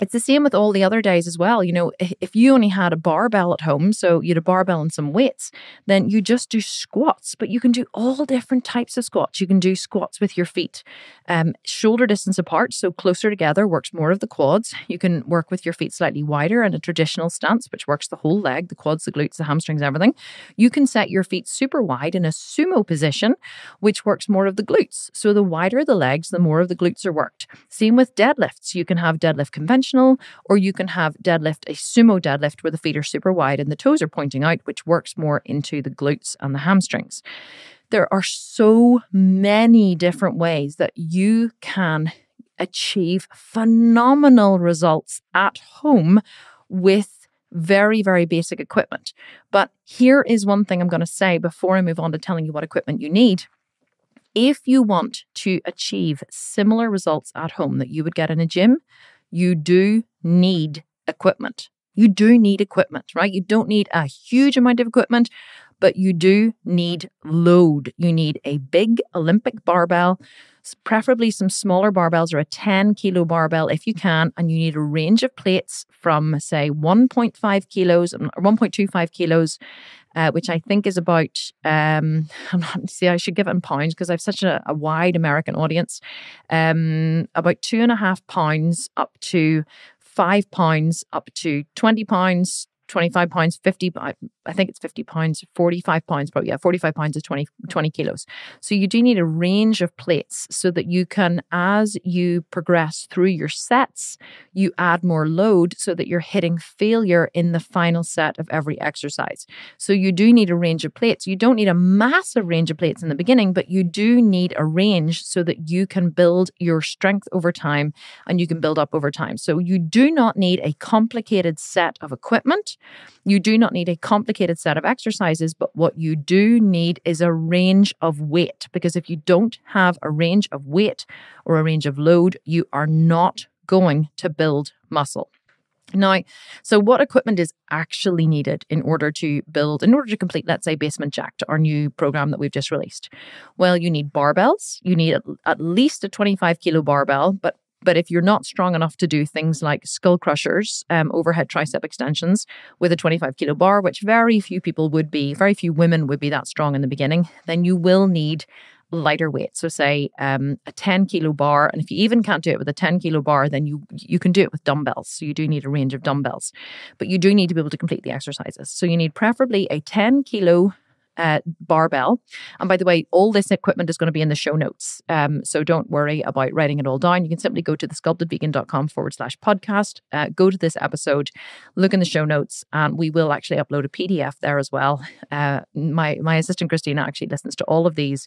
It's the same with all the other days as well. You know, if you only had a barbell at home, so you had a barbell and some weights, then you just do squats, but you can do all different types of squats. You can do squats with your feet um, shoulder distance apart, so closer together, works more of the quads. You can work with your feet slightly wider in a traditional stance, which works the whole leg, the quads, the glutes, the hamstrings, everything. You can set your feet super wide in a sumo position, which works more of the glutes. So the wider the legs, the more of the glutes are worked. Same with deadlifts. You can have deadlift conventional, or you can have deadlift, a sumo deadlift where the feet are super wide and the toes are pointing out, which works more into the glutes and the hamstrings. There are so many different ways that you can achieve phenomenal results at home with very, very basic equipment. But here is one thing I'm going to say before I move on to telling you what equipment you need. If you want to achieve similar results at home that you would get in a gym, you do need equipment. You do need equipment, right? You don't need a huge amount of equipment, but you do need load. You need a big Olympic barbell, preferably some smaller barbells or a 10 kilo barbell if you can. And you need a range of plates from, say, 1.5 kilos or 1.25 kilos uh, which I think is about, um, I'm not, see, I should give it in pounds because I have such a, a wide American audience, um, about two and a half pounds up to five pounds up to 20 pounds 25 pounds, 50, I think it's 50 pounds, 45 pounds, but yeah, 45 pounds is 20, 20 kilos. So you do need a range of plates so that you can, as you progress through your sets, you add more load so that you're hitting failure in the final set of every exercise. So you do need a range of plates. You don't need a massive range of plates in the beginning, but you do need a range so that you can build your strength over time and you can build up over time. So you do not need a complicated set of equipment. You do not need a complicated set of exercises, but what you do need is a range of weight. Because if you don't have a range of weight or a range of load, you are not going to build muscle. Now, so what equipment is actually needed in order to build, in order to complete, let's say, Basement Jacked, our new program that we've just released? Well, you need barbells. You need at least a 25 kilo barbell, but but if you're not strong enough to do things like skull crushers, um, overhead tricep extensions with a 25 kilo bar, which very few people would be, very few women would be that strong in the beginning, then you will need lighter weight. So say um, a 10 kilo bar. And if you even can't do it with a 10 kilo bar, then you you can do it with dumbbells. So you do need a range of dumbbells. But you do need to be able to complete the exercises. So you need preferably a 10 kilo uh, barbell. And by the way, all this equipment is going to be in the show notes. Um, so don't worry about writing it all down. You can simply go to thesculptedvegan.com forward slash podcast, uh, go to this episode, look in the show notes, and we will actually upload a PDF there as well. Uh, my, my assistant Christina actually listens to all of these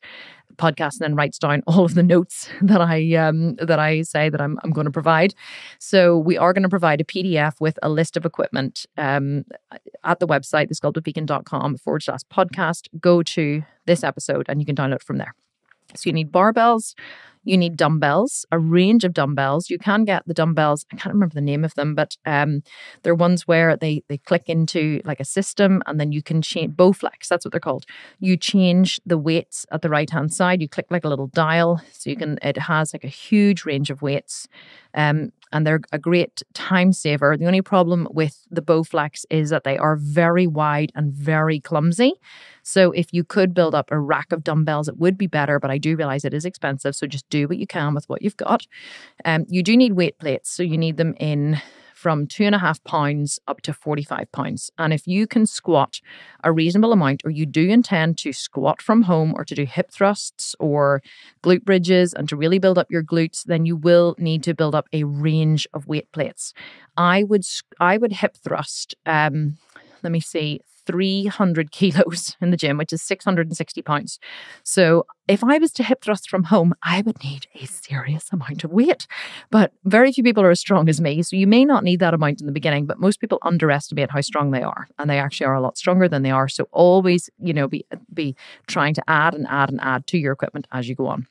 podcasts and then writes down all of the notes that I um, that I say that I'm, I'm going to provide. So we are going to provide a PDF with a list of equipment um, at the website, thesculptedvegan.com forward slash podcast podcast, go to this episode and you can download from there. So you need barbells, you need dumbbells, a range of dumbbells. You can get the dumbbells. I can't remember the name of them, but um, they're ones where they they click into like a system, and then you can change Bowflex. That's what they're called. You change the weights at the right hand side. You click like a little dial, so you can. It has like a huge range of weights. Um, and they're a great time saver. The only problem with the Bowflex is that they are very wide and very clumsy. So if you could build up a rack of dumbbells, it would be better. But I do realize it is expensive, so just do what you can with what you've got. Um, you do need weight plates, so you need them in from two and a half pounds up to 45 pounds. And if you can squat a reasonable amount, or you do intend to squat from home or to do hip thrusts or glute bridges and to really build up your glutes, then you will need to build up a range of weight plates. I would I would hip thrust um let me see 300 kilos in the gym, which is 660 pounds. So if I was to hip thrust from home, I would need a serious amount of weight. But very few people are as strong as me. So you may not need that amount in the beginning, but most people underestimate how strong they are. And they actually are a lot stronger than they are. So always, you know, be be trying to add and add and add to your equipment as you go on.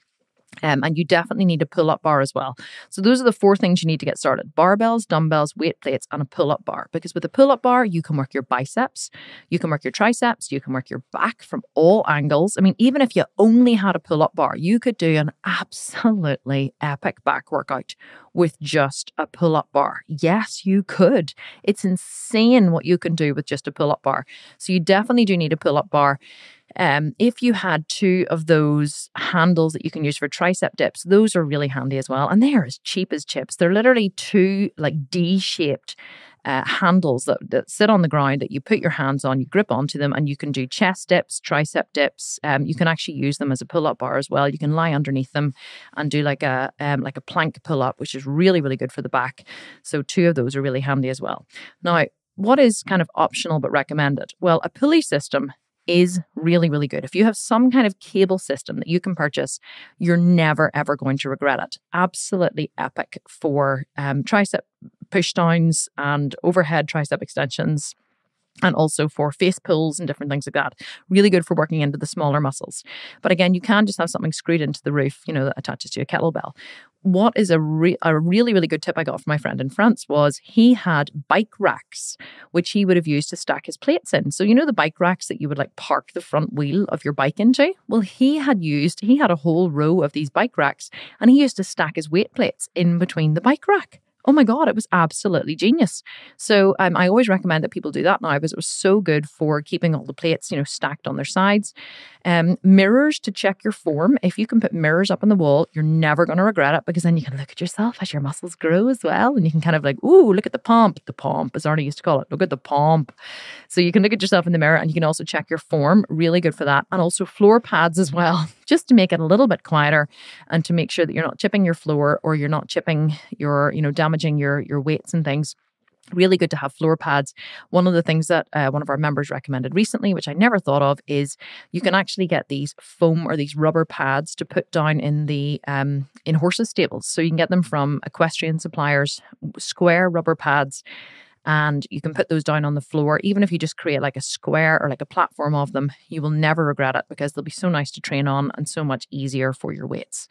Um, and you definitely need a pull up bar as well. So, those are the four things you need to get started barbells, dumbbells, weight plates, and a pull up bar. Because with a pull up bar, you can work your biceps, you can work your triceps, you can work your back from all angles. I mean, even if you only had a pull up bar, you could do an absolutely epic back workout with just a pull up bar. Yes, you could. It's insane what you can do with just a pull up bar. So you definitely do need a pull up bar. Um, if you had two of those handles that you can use for tricep dips, those are really handy as well. And they are as cheap as chips. They're literally two like D shaped uh, handles that, that sit on the ground that you put your hands on, you grip onto them, and you can do chest dips, tricep dips. Um, you can actually use them as a pull up bar as well. You can lie underneath them and do like a um, like a plank pull up, which is really really good for the back. So two of those are really handy as well. Now, what is kind of optional but recommended? Well, a pulley system is really, really good. If you have some kind of cable system that you can purchase, you're never, ever going to regret it. Absolutely epic for um, tricep pushdowns and overhead tricep extensions and also for face pulls and different things like that. Really good for working into the smaller muscles. But again, you can just have something screwed into the roof, you know, that attaches to a kettlebell what is a, re- a really, really good tip I got from my friend in France was he had bike racks, which he would have used to stack his plates in. So, you know, the bike racks that you would like park the front wheel of your bike into? Well, he had used, he had a whole row of these bike racks and he used to stack his weight plates in between the bike rack oh my God, it was absolutely genius. So um, I always recommend that people do that now because it was so good for keeping all the plates, you know, stacked on their sides. Um, mirrors to check your form. If you can put mirrors up on the wall, you're never going to regret it because then you can look at yourself as your muscles grow as well. And you can kind of like, ooh, look at the pump. The pump, as Arnie used to call it. Look at the pump. So you can look at yourself in the mirror and you can also check your form. Really good for that. And also floor pads as well, just to make it a little bit quieter and to make sure that you're not chipping your floor or you're not chipping your, you know, damaging your your weights and things really good to have floor pads. One of the things that uh, one of our members recommended recently, which I never thought of, is you can actually get these foam or these rubber pads to put down in the um, in horses stables. So you can get them from equestrian suppliers, square rubber pads. And you can put those down on the floor. Even if you just create like a square or like a platform of them, you will never regret it because they'll be so nice to train on and so much easier for your weights.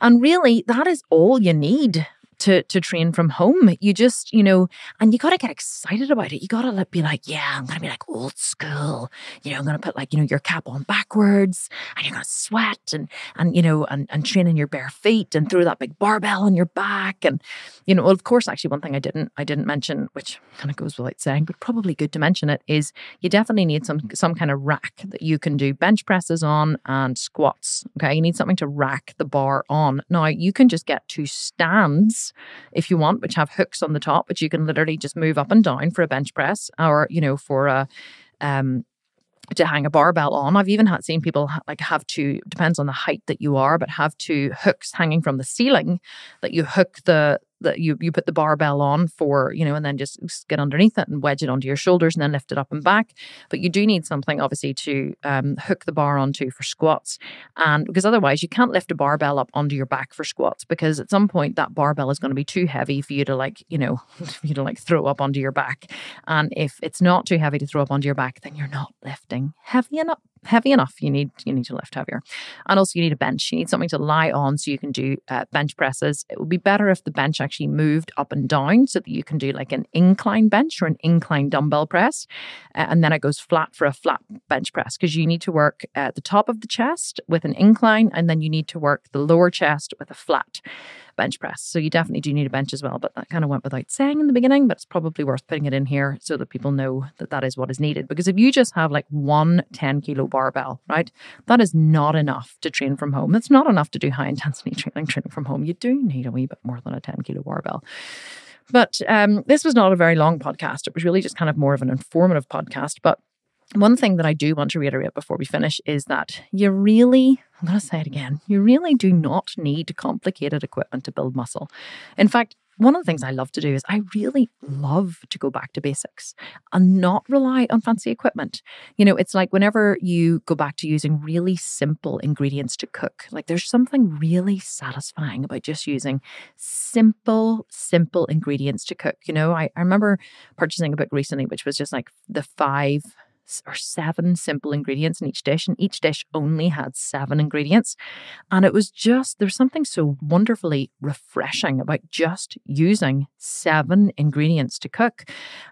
And really, that is all you need to to train from home. You just, you know, and you got to get excited about it. You got to let be like, yeah, I'm to be like old school. You know, I'm to put like, you know, your cap on backwards and you're to sweat and, and, you know, and, and train in your bare feet and throw that big barbell on your back. And, you know, well, of course, actually one thing I didn't, I didn't mention, which kind of goes without saying, but probably good to mention it is you definitely need some, some kind of rack that you can do bench presses on and squats. Okay. You need something to rack the bar on. Now you can just get two stands if you want, which have hooks on the top, which you can literally just move up and down for a bench press or, you know, for a, um, to hang a barbell on. I've even had seen people like have to depends on the height that you are, but have two hooks hanging from the ceiling that you hook the that you you put the barbell on for you know and then just get underneath it and wedge it onto your shoulders and then lift it up and back. But you do need something obviously to um, hook the bar onto for squats. And because otherwise you can't lift a barbell up onto your back for squats because at some point that barbell is going to be too heavy for you to like you know for you to like throw up onto your back. And if it's not too heavy to throw up onto your back then you're not lifting heavy enough heavy enough, you need you need to lift heavier, and also you need a bench. You need something to lie on so you can do uh, bench presses. It would be better if the bench actually moved up and down so that you can do like an incline bench or an incline dumbbell press, uh, and then it goes flat for a flat bench press because you need to work at the top of the chest with an incline, and then you need to work the lower chest with a flat bench press. So you definitely do need a bench as well. But that kind of went without saying in the beginning, but it's probably worth putting it in here so that people know that that is what is needed. Because if you just have like one 10 kilo barbell, right, that is not enough to train from home. It's not enough to do high intensity training, training from home. You do need a wee bit more than a 10 kilo barbell. But um, this was not a very long podcast. It was really just kind of more of an informative podcast. But one thing that I do want to reiterate before we finish is that you really, I'm going to say it again, you really do not need complicated equipment to build muscle. In fact, one of the things I love to do is I really love to go back to basics and not rely on fancy equipment. You know, it's like whenever you go back to using really simple ingredients to cook, like there's something really satisfying about just using simple, simple ingredients to cook. You know, I, I remember purchasing a book recently, which was just like the five or seven simple ingredients in each dish, and each dish only had seven ingredients. And it was just, there's something so wonderfully refreshing about just using seven ingredients to cook.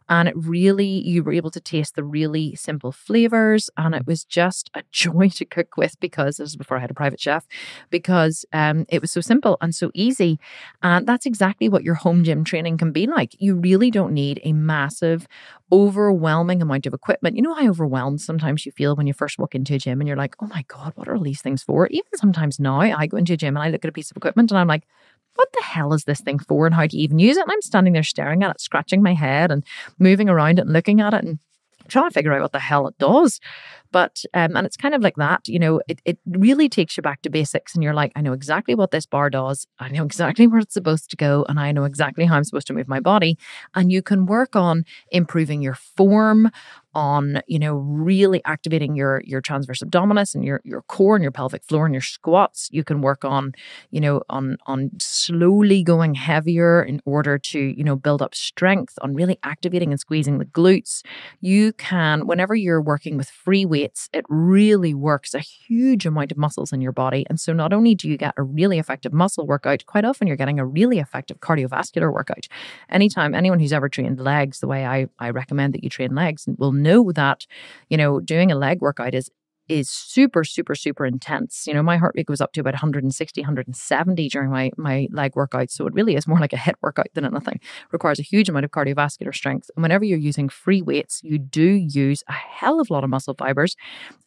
And it really, you were able to taste the really simple flavors. And it was just a joy to cook with because this is before I had a private chef, because um, it was so simple and so easy. And that's exactly what your home gym training can be like. You really don't need a massive, overwhelming amount of equipment. You know how overwhelmed sometimes you feel when you first walk into a gym and you're like, oh my God, what are all these things for? Even sometimes now, I go into a gym and I look at a piece of equipment and I'm like, what the hell is this thing for and how to even use it? And I'm standing there staring at it, scratching my head and moving around it and looking at it and trying to figure out what the hell it does. But um, and it's kind of like that, you know, it, it really takes you back to basics and you're like, I know exactly what this bar does. I know exactly where it's supposed to go, and I know exactly how I'm supposed to move my body. And you can work on improving your form, on you know really activating your your transverse abdominis and your your core and your pelvic floor and your squats. You can work on you know on on slowly going heavier in order to you know build up strength on really activating and squeezing the glutes. You can whenever you're working with free weights it really works a huge amount of muscles in your body. And so not only do you get a really effective muscle workout quite often you're getting a really effective cardiovascular workout. Anytime anyone who's ever trained legs the way i i recommend that you train legs will know that, you know, doing a leg workout is is super super super intense. You know my heart rate goes up to about 160 170 during my my leg workout. So it really is more like a HIIT workout than anything. Requires a huge amount of cardiovascular strength. And whenever you're using free weights you do use a hell of a lot of muscle fibers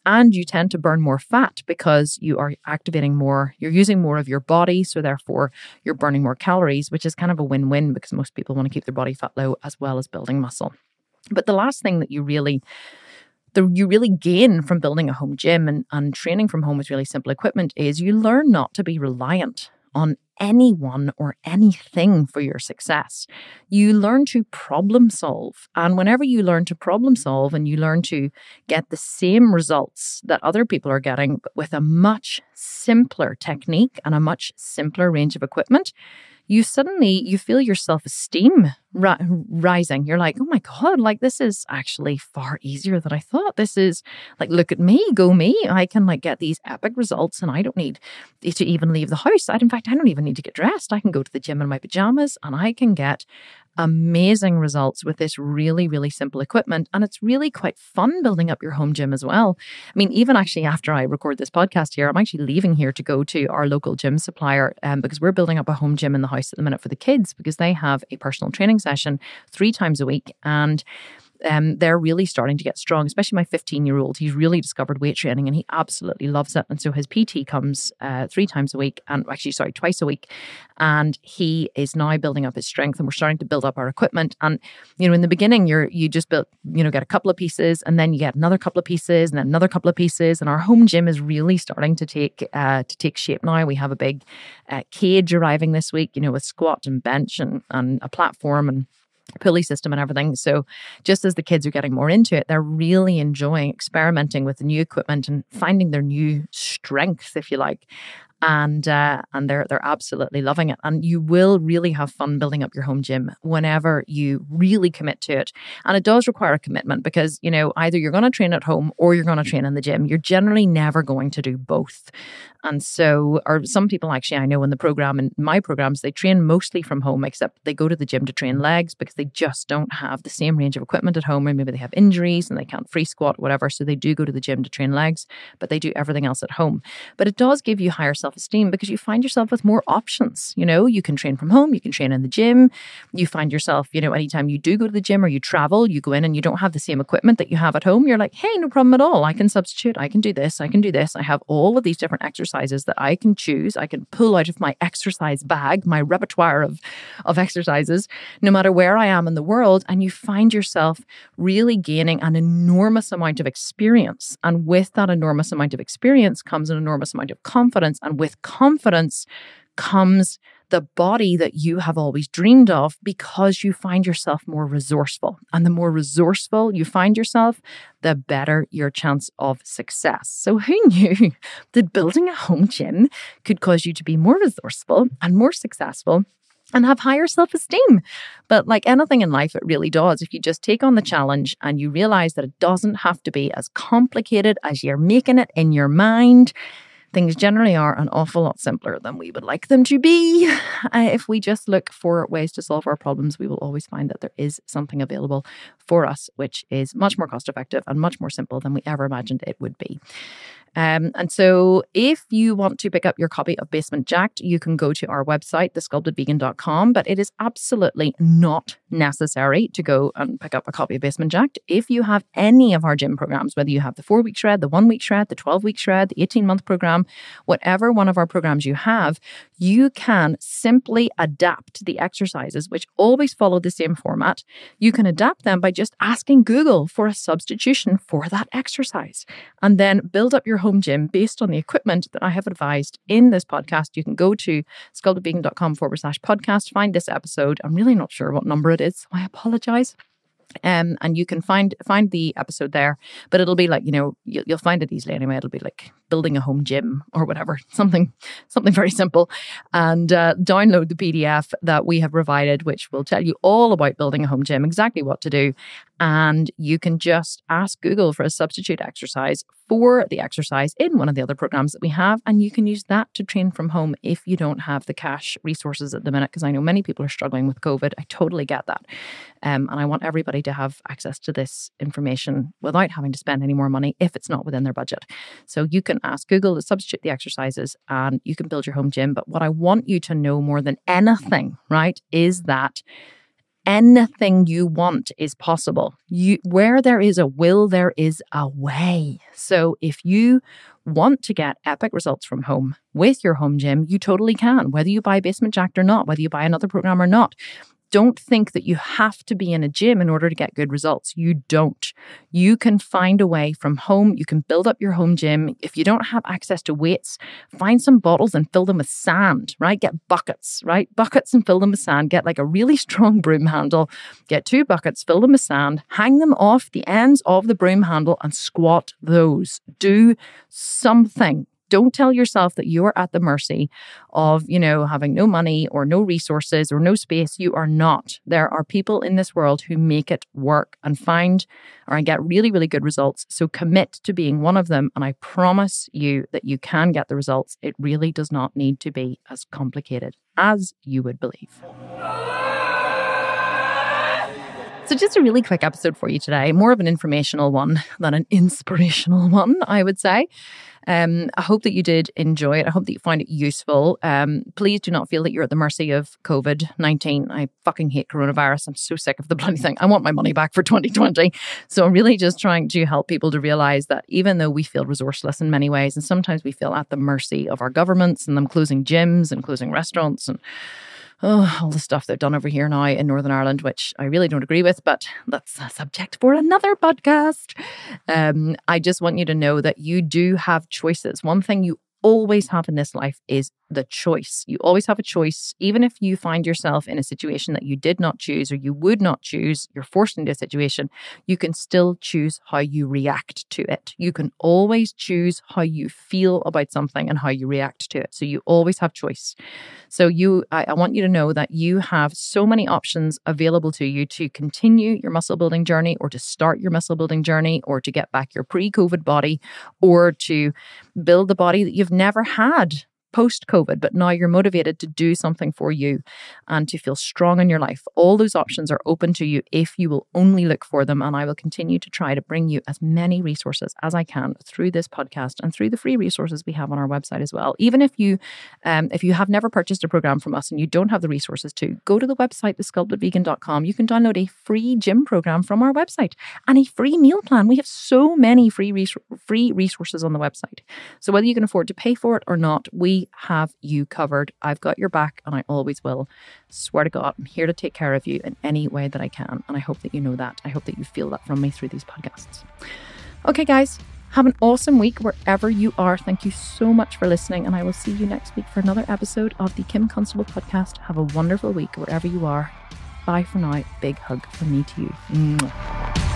and you tend to burn more fat because you are activating more you're using more of your body. So therefore you're burning more calories which is kind of a win-win because most people want to keep their body fat low as well as building muscle but the last thing that you really the you really gain from building a home gym and, and training from home with really simple equipment is you learn not to be reliant on anyone or anything for your success. You learn to problem solve. And whenever you learn to problem solve and you learn to get the same results that other people are getting, but with a much simpler technique and a much simpler range of equipment, you suddenly you feel your self-esteem ri- rising. You're like oh my god like this is actually far easier than i thought. This is like look at me go me. I can like get these epic results and i don't need to even leave the house. I, in fact i don't even need to get dressed. I can go to the gym in my pajamas and i can get amazing results with this really, really simple equipment. And it's really quite fun building up your home gym as well. I mean, even actually after I record this podcast here, I'm actually leaving here to go to our local gym supplier um, because we're building up a home gym in the house at the minute for the kids because they have a personal training session three times a week. And um, they're really starting to get strong, especially my 15 year old. He's really discovered weight training and he absolutely loves it. And so his PT comes uh, three times a week, and actually, sorry, twice a week. And he is now building up his strength, and we're starting to build up our equipment. And you know, in the beginning, you're you just build, you know, get a couple of pieces, and then you get another couple of pieces, and then another couple of pieces. And our home gym is really starting to take uh, to take shape now. We have a big uh, cage arriving this week, you know, with squat and bench and and a platform and pulley system and everything. So just as the kids are getting more into it, they're really enjoying experimenting with the new equipment and finding their new strength, if you like and uh, and they're they're absolutely loving it. And you will really have fun building up your home gym whenever you really commit to it. And it does require a commitment because you know either you're going to train at home or you're going to train in the gym. You're generally never going to do both. And so, or some people actually I know in the program in my programs they train mostly from home, except they go to the gym to train legs because they just don't have the same range of equipment at home, or maybe they have injuries and they can't free squat, whatever. So they do go to the gym to train legs, but they do everything else at home. But it does give you higher self self esteem because you find yourself with more options. You know, you can train from home, you can train in the gym. You find yourself, you know, anytime you do go to the gym or you travel, you go in and you don't have the same equipment that you have at home. You're like, hey, no problem at all. I can substitute. I can do this. I can do this. I have all of these different exercises that I can choose. I can pull out of my exercise bag, my repertoire of, of exercises, no matter where I am in the world. And you find yourself really gaining an enormous amount of experience. And with that enormous amount of experience comes an enormous amount of confidence and with confidence comes the body that you have always dreamed of because you find yourself more resourceful. And the more resourceful you find yourself, the better your chance of success. So, who knew that building a home gym could cause you to be more resourceful and more successful and have higher self esteem. But like anything in life, it really does. If you just take on the challenge and you realize that it doesn't have to be as complicated as you're making it in your mind, things generally are an awful lot simpler than we would like them to be. Uh, if we just look for ways to solve our problems, we will always find that there is something available for us, which is much more cost effective and much more simple than we ever imagined it would be. Um, and so, if you want to pick up your copy of Basement Jacked, you can go to our website, thesculptedvegan.com. But it is absolutely not necessary to go and pick up a copy of Basement Jacked. If you have any of our gym programs, whether you have the four week shred, the one week shred, the 12 week shred, the 18 month program, whatever one of our programs you have, you can simply adapt the exercises, which always follow the same format. You can adapt them by just asking Google for a substitution for that exercise and then build up your home gym based on the equipment that I have advised in this podcast. You can go to sculptedvegan.com forward slash podcast, find this episode. I'm really not sure what number it is, so I apologize. Um, and you can find find the episode there, but it'll be like you know you'll, you'll find it easily anyway. It'll be like building a home gym or whatever, something something very simple, and uh, download the PDF that we have provided, which will tell you all about building a home gym, exactly what to do, and you can just ask Google for a substitute exercise for the exercise in one of the other programs that we have. And you can use that to train from home if you don't have the cash resources at the minute, because I know many people are struggling with COVID. I totally get that. Um, and I want everybody to have access to this information without having to spend any more money if it's not within their budget. So you can ask Google to substitute the exercises and you can build your home gym. But what I want you to know more than anything, right, is that anything you want is possible. You where there is a will there is a way. So if you want to get epic results from home with your home gym, you totally can. Whether you buy Basement Jacked or not, whether you buy another program or not don't think that you have to be in a gym in order to get good results. You don't. You can find a way from home. You can build up your home gym. If you don't have access to weights, find some bottles and fill them with sand, right? Get buckets, right? Buckets and fill them with sand. Get like a really strong broom handle. Get two buckets, fill them with sand, hang them off the ends of the broom handle and squat those. Do something don't tell yourself that you are at the mercy of, you know, having no money or no resources or no space. You are not. There are people in this world who make it work and find or get really, really good results. So commit to being one of them. And I promise you that you can get the results. It really does not need to be as complicated as you would believe. So, just a really quick episode for you today, more of an informational one than an inspirational one, I would say. Um, I hope that you did enjoy it. I hope that you find it useful. Um, please do not feel that you're at the mercy of COVID 19. I fucking hate coronavirus. I'm so sick of the bloody thing. I want my money back for 2020. So I'm really just trying to help people to realize that even though we feel resourceless in many ways, and sometimes we feel at the mercy of our governments and them closing gyms and closing restaurants and oh, all the stuff they've done over here now in Northern Ireland, which I really don't agree with, but that's a subject for another podcast. Um, I just want you to know that you do have choices. One thing you always have in this life is the choice. You always have a choice, even if you find yourself in a situation that you did not choose or you would not choose, you're forced into a situation, you can still choose how you react to it. You can always choose how you feel about something and how you react to it. So you always have choice. So you I, I want you to know that you have so many options available to you to continue your muscle building journey or to start your muscle building journey or to get back your pre-COVID body or to build the body that you've never had post COVID, but now you're motivated to do something for you and to feel strong in your life. All those options are open to you if you will only look for them. And I will continue to try to bring you as many resources as I can through this podcast and through the free resources we have on our website as well. Even if you, um, if you have never purchased a program from us and you don't have the resources to, go to the website, thesculptedvegan.com. You can download a free gym program from our website and a free meal plan. We have so many free res- free resources on the website. So whether you can afford to pay for it or not, we have you covered. I've got your back and I always will. Swear to God, I'm here to take care of you in any way that I can. And I hope that you know that. I hope that you feel that from me through these podcasts. Okay, guys, have an awesome week wherever you are. Thank you so much for listening. And I will see you next week for another episode of the Kim Constable podcast. Have a wonderful week wherever you are. Bye for now. Big hug from me to you. Mwah.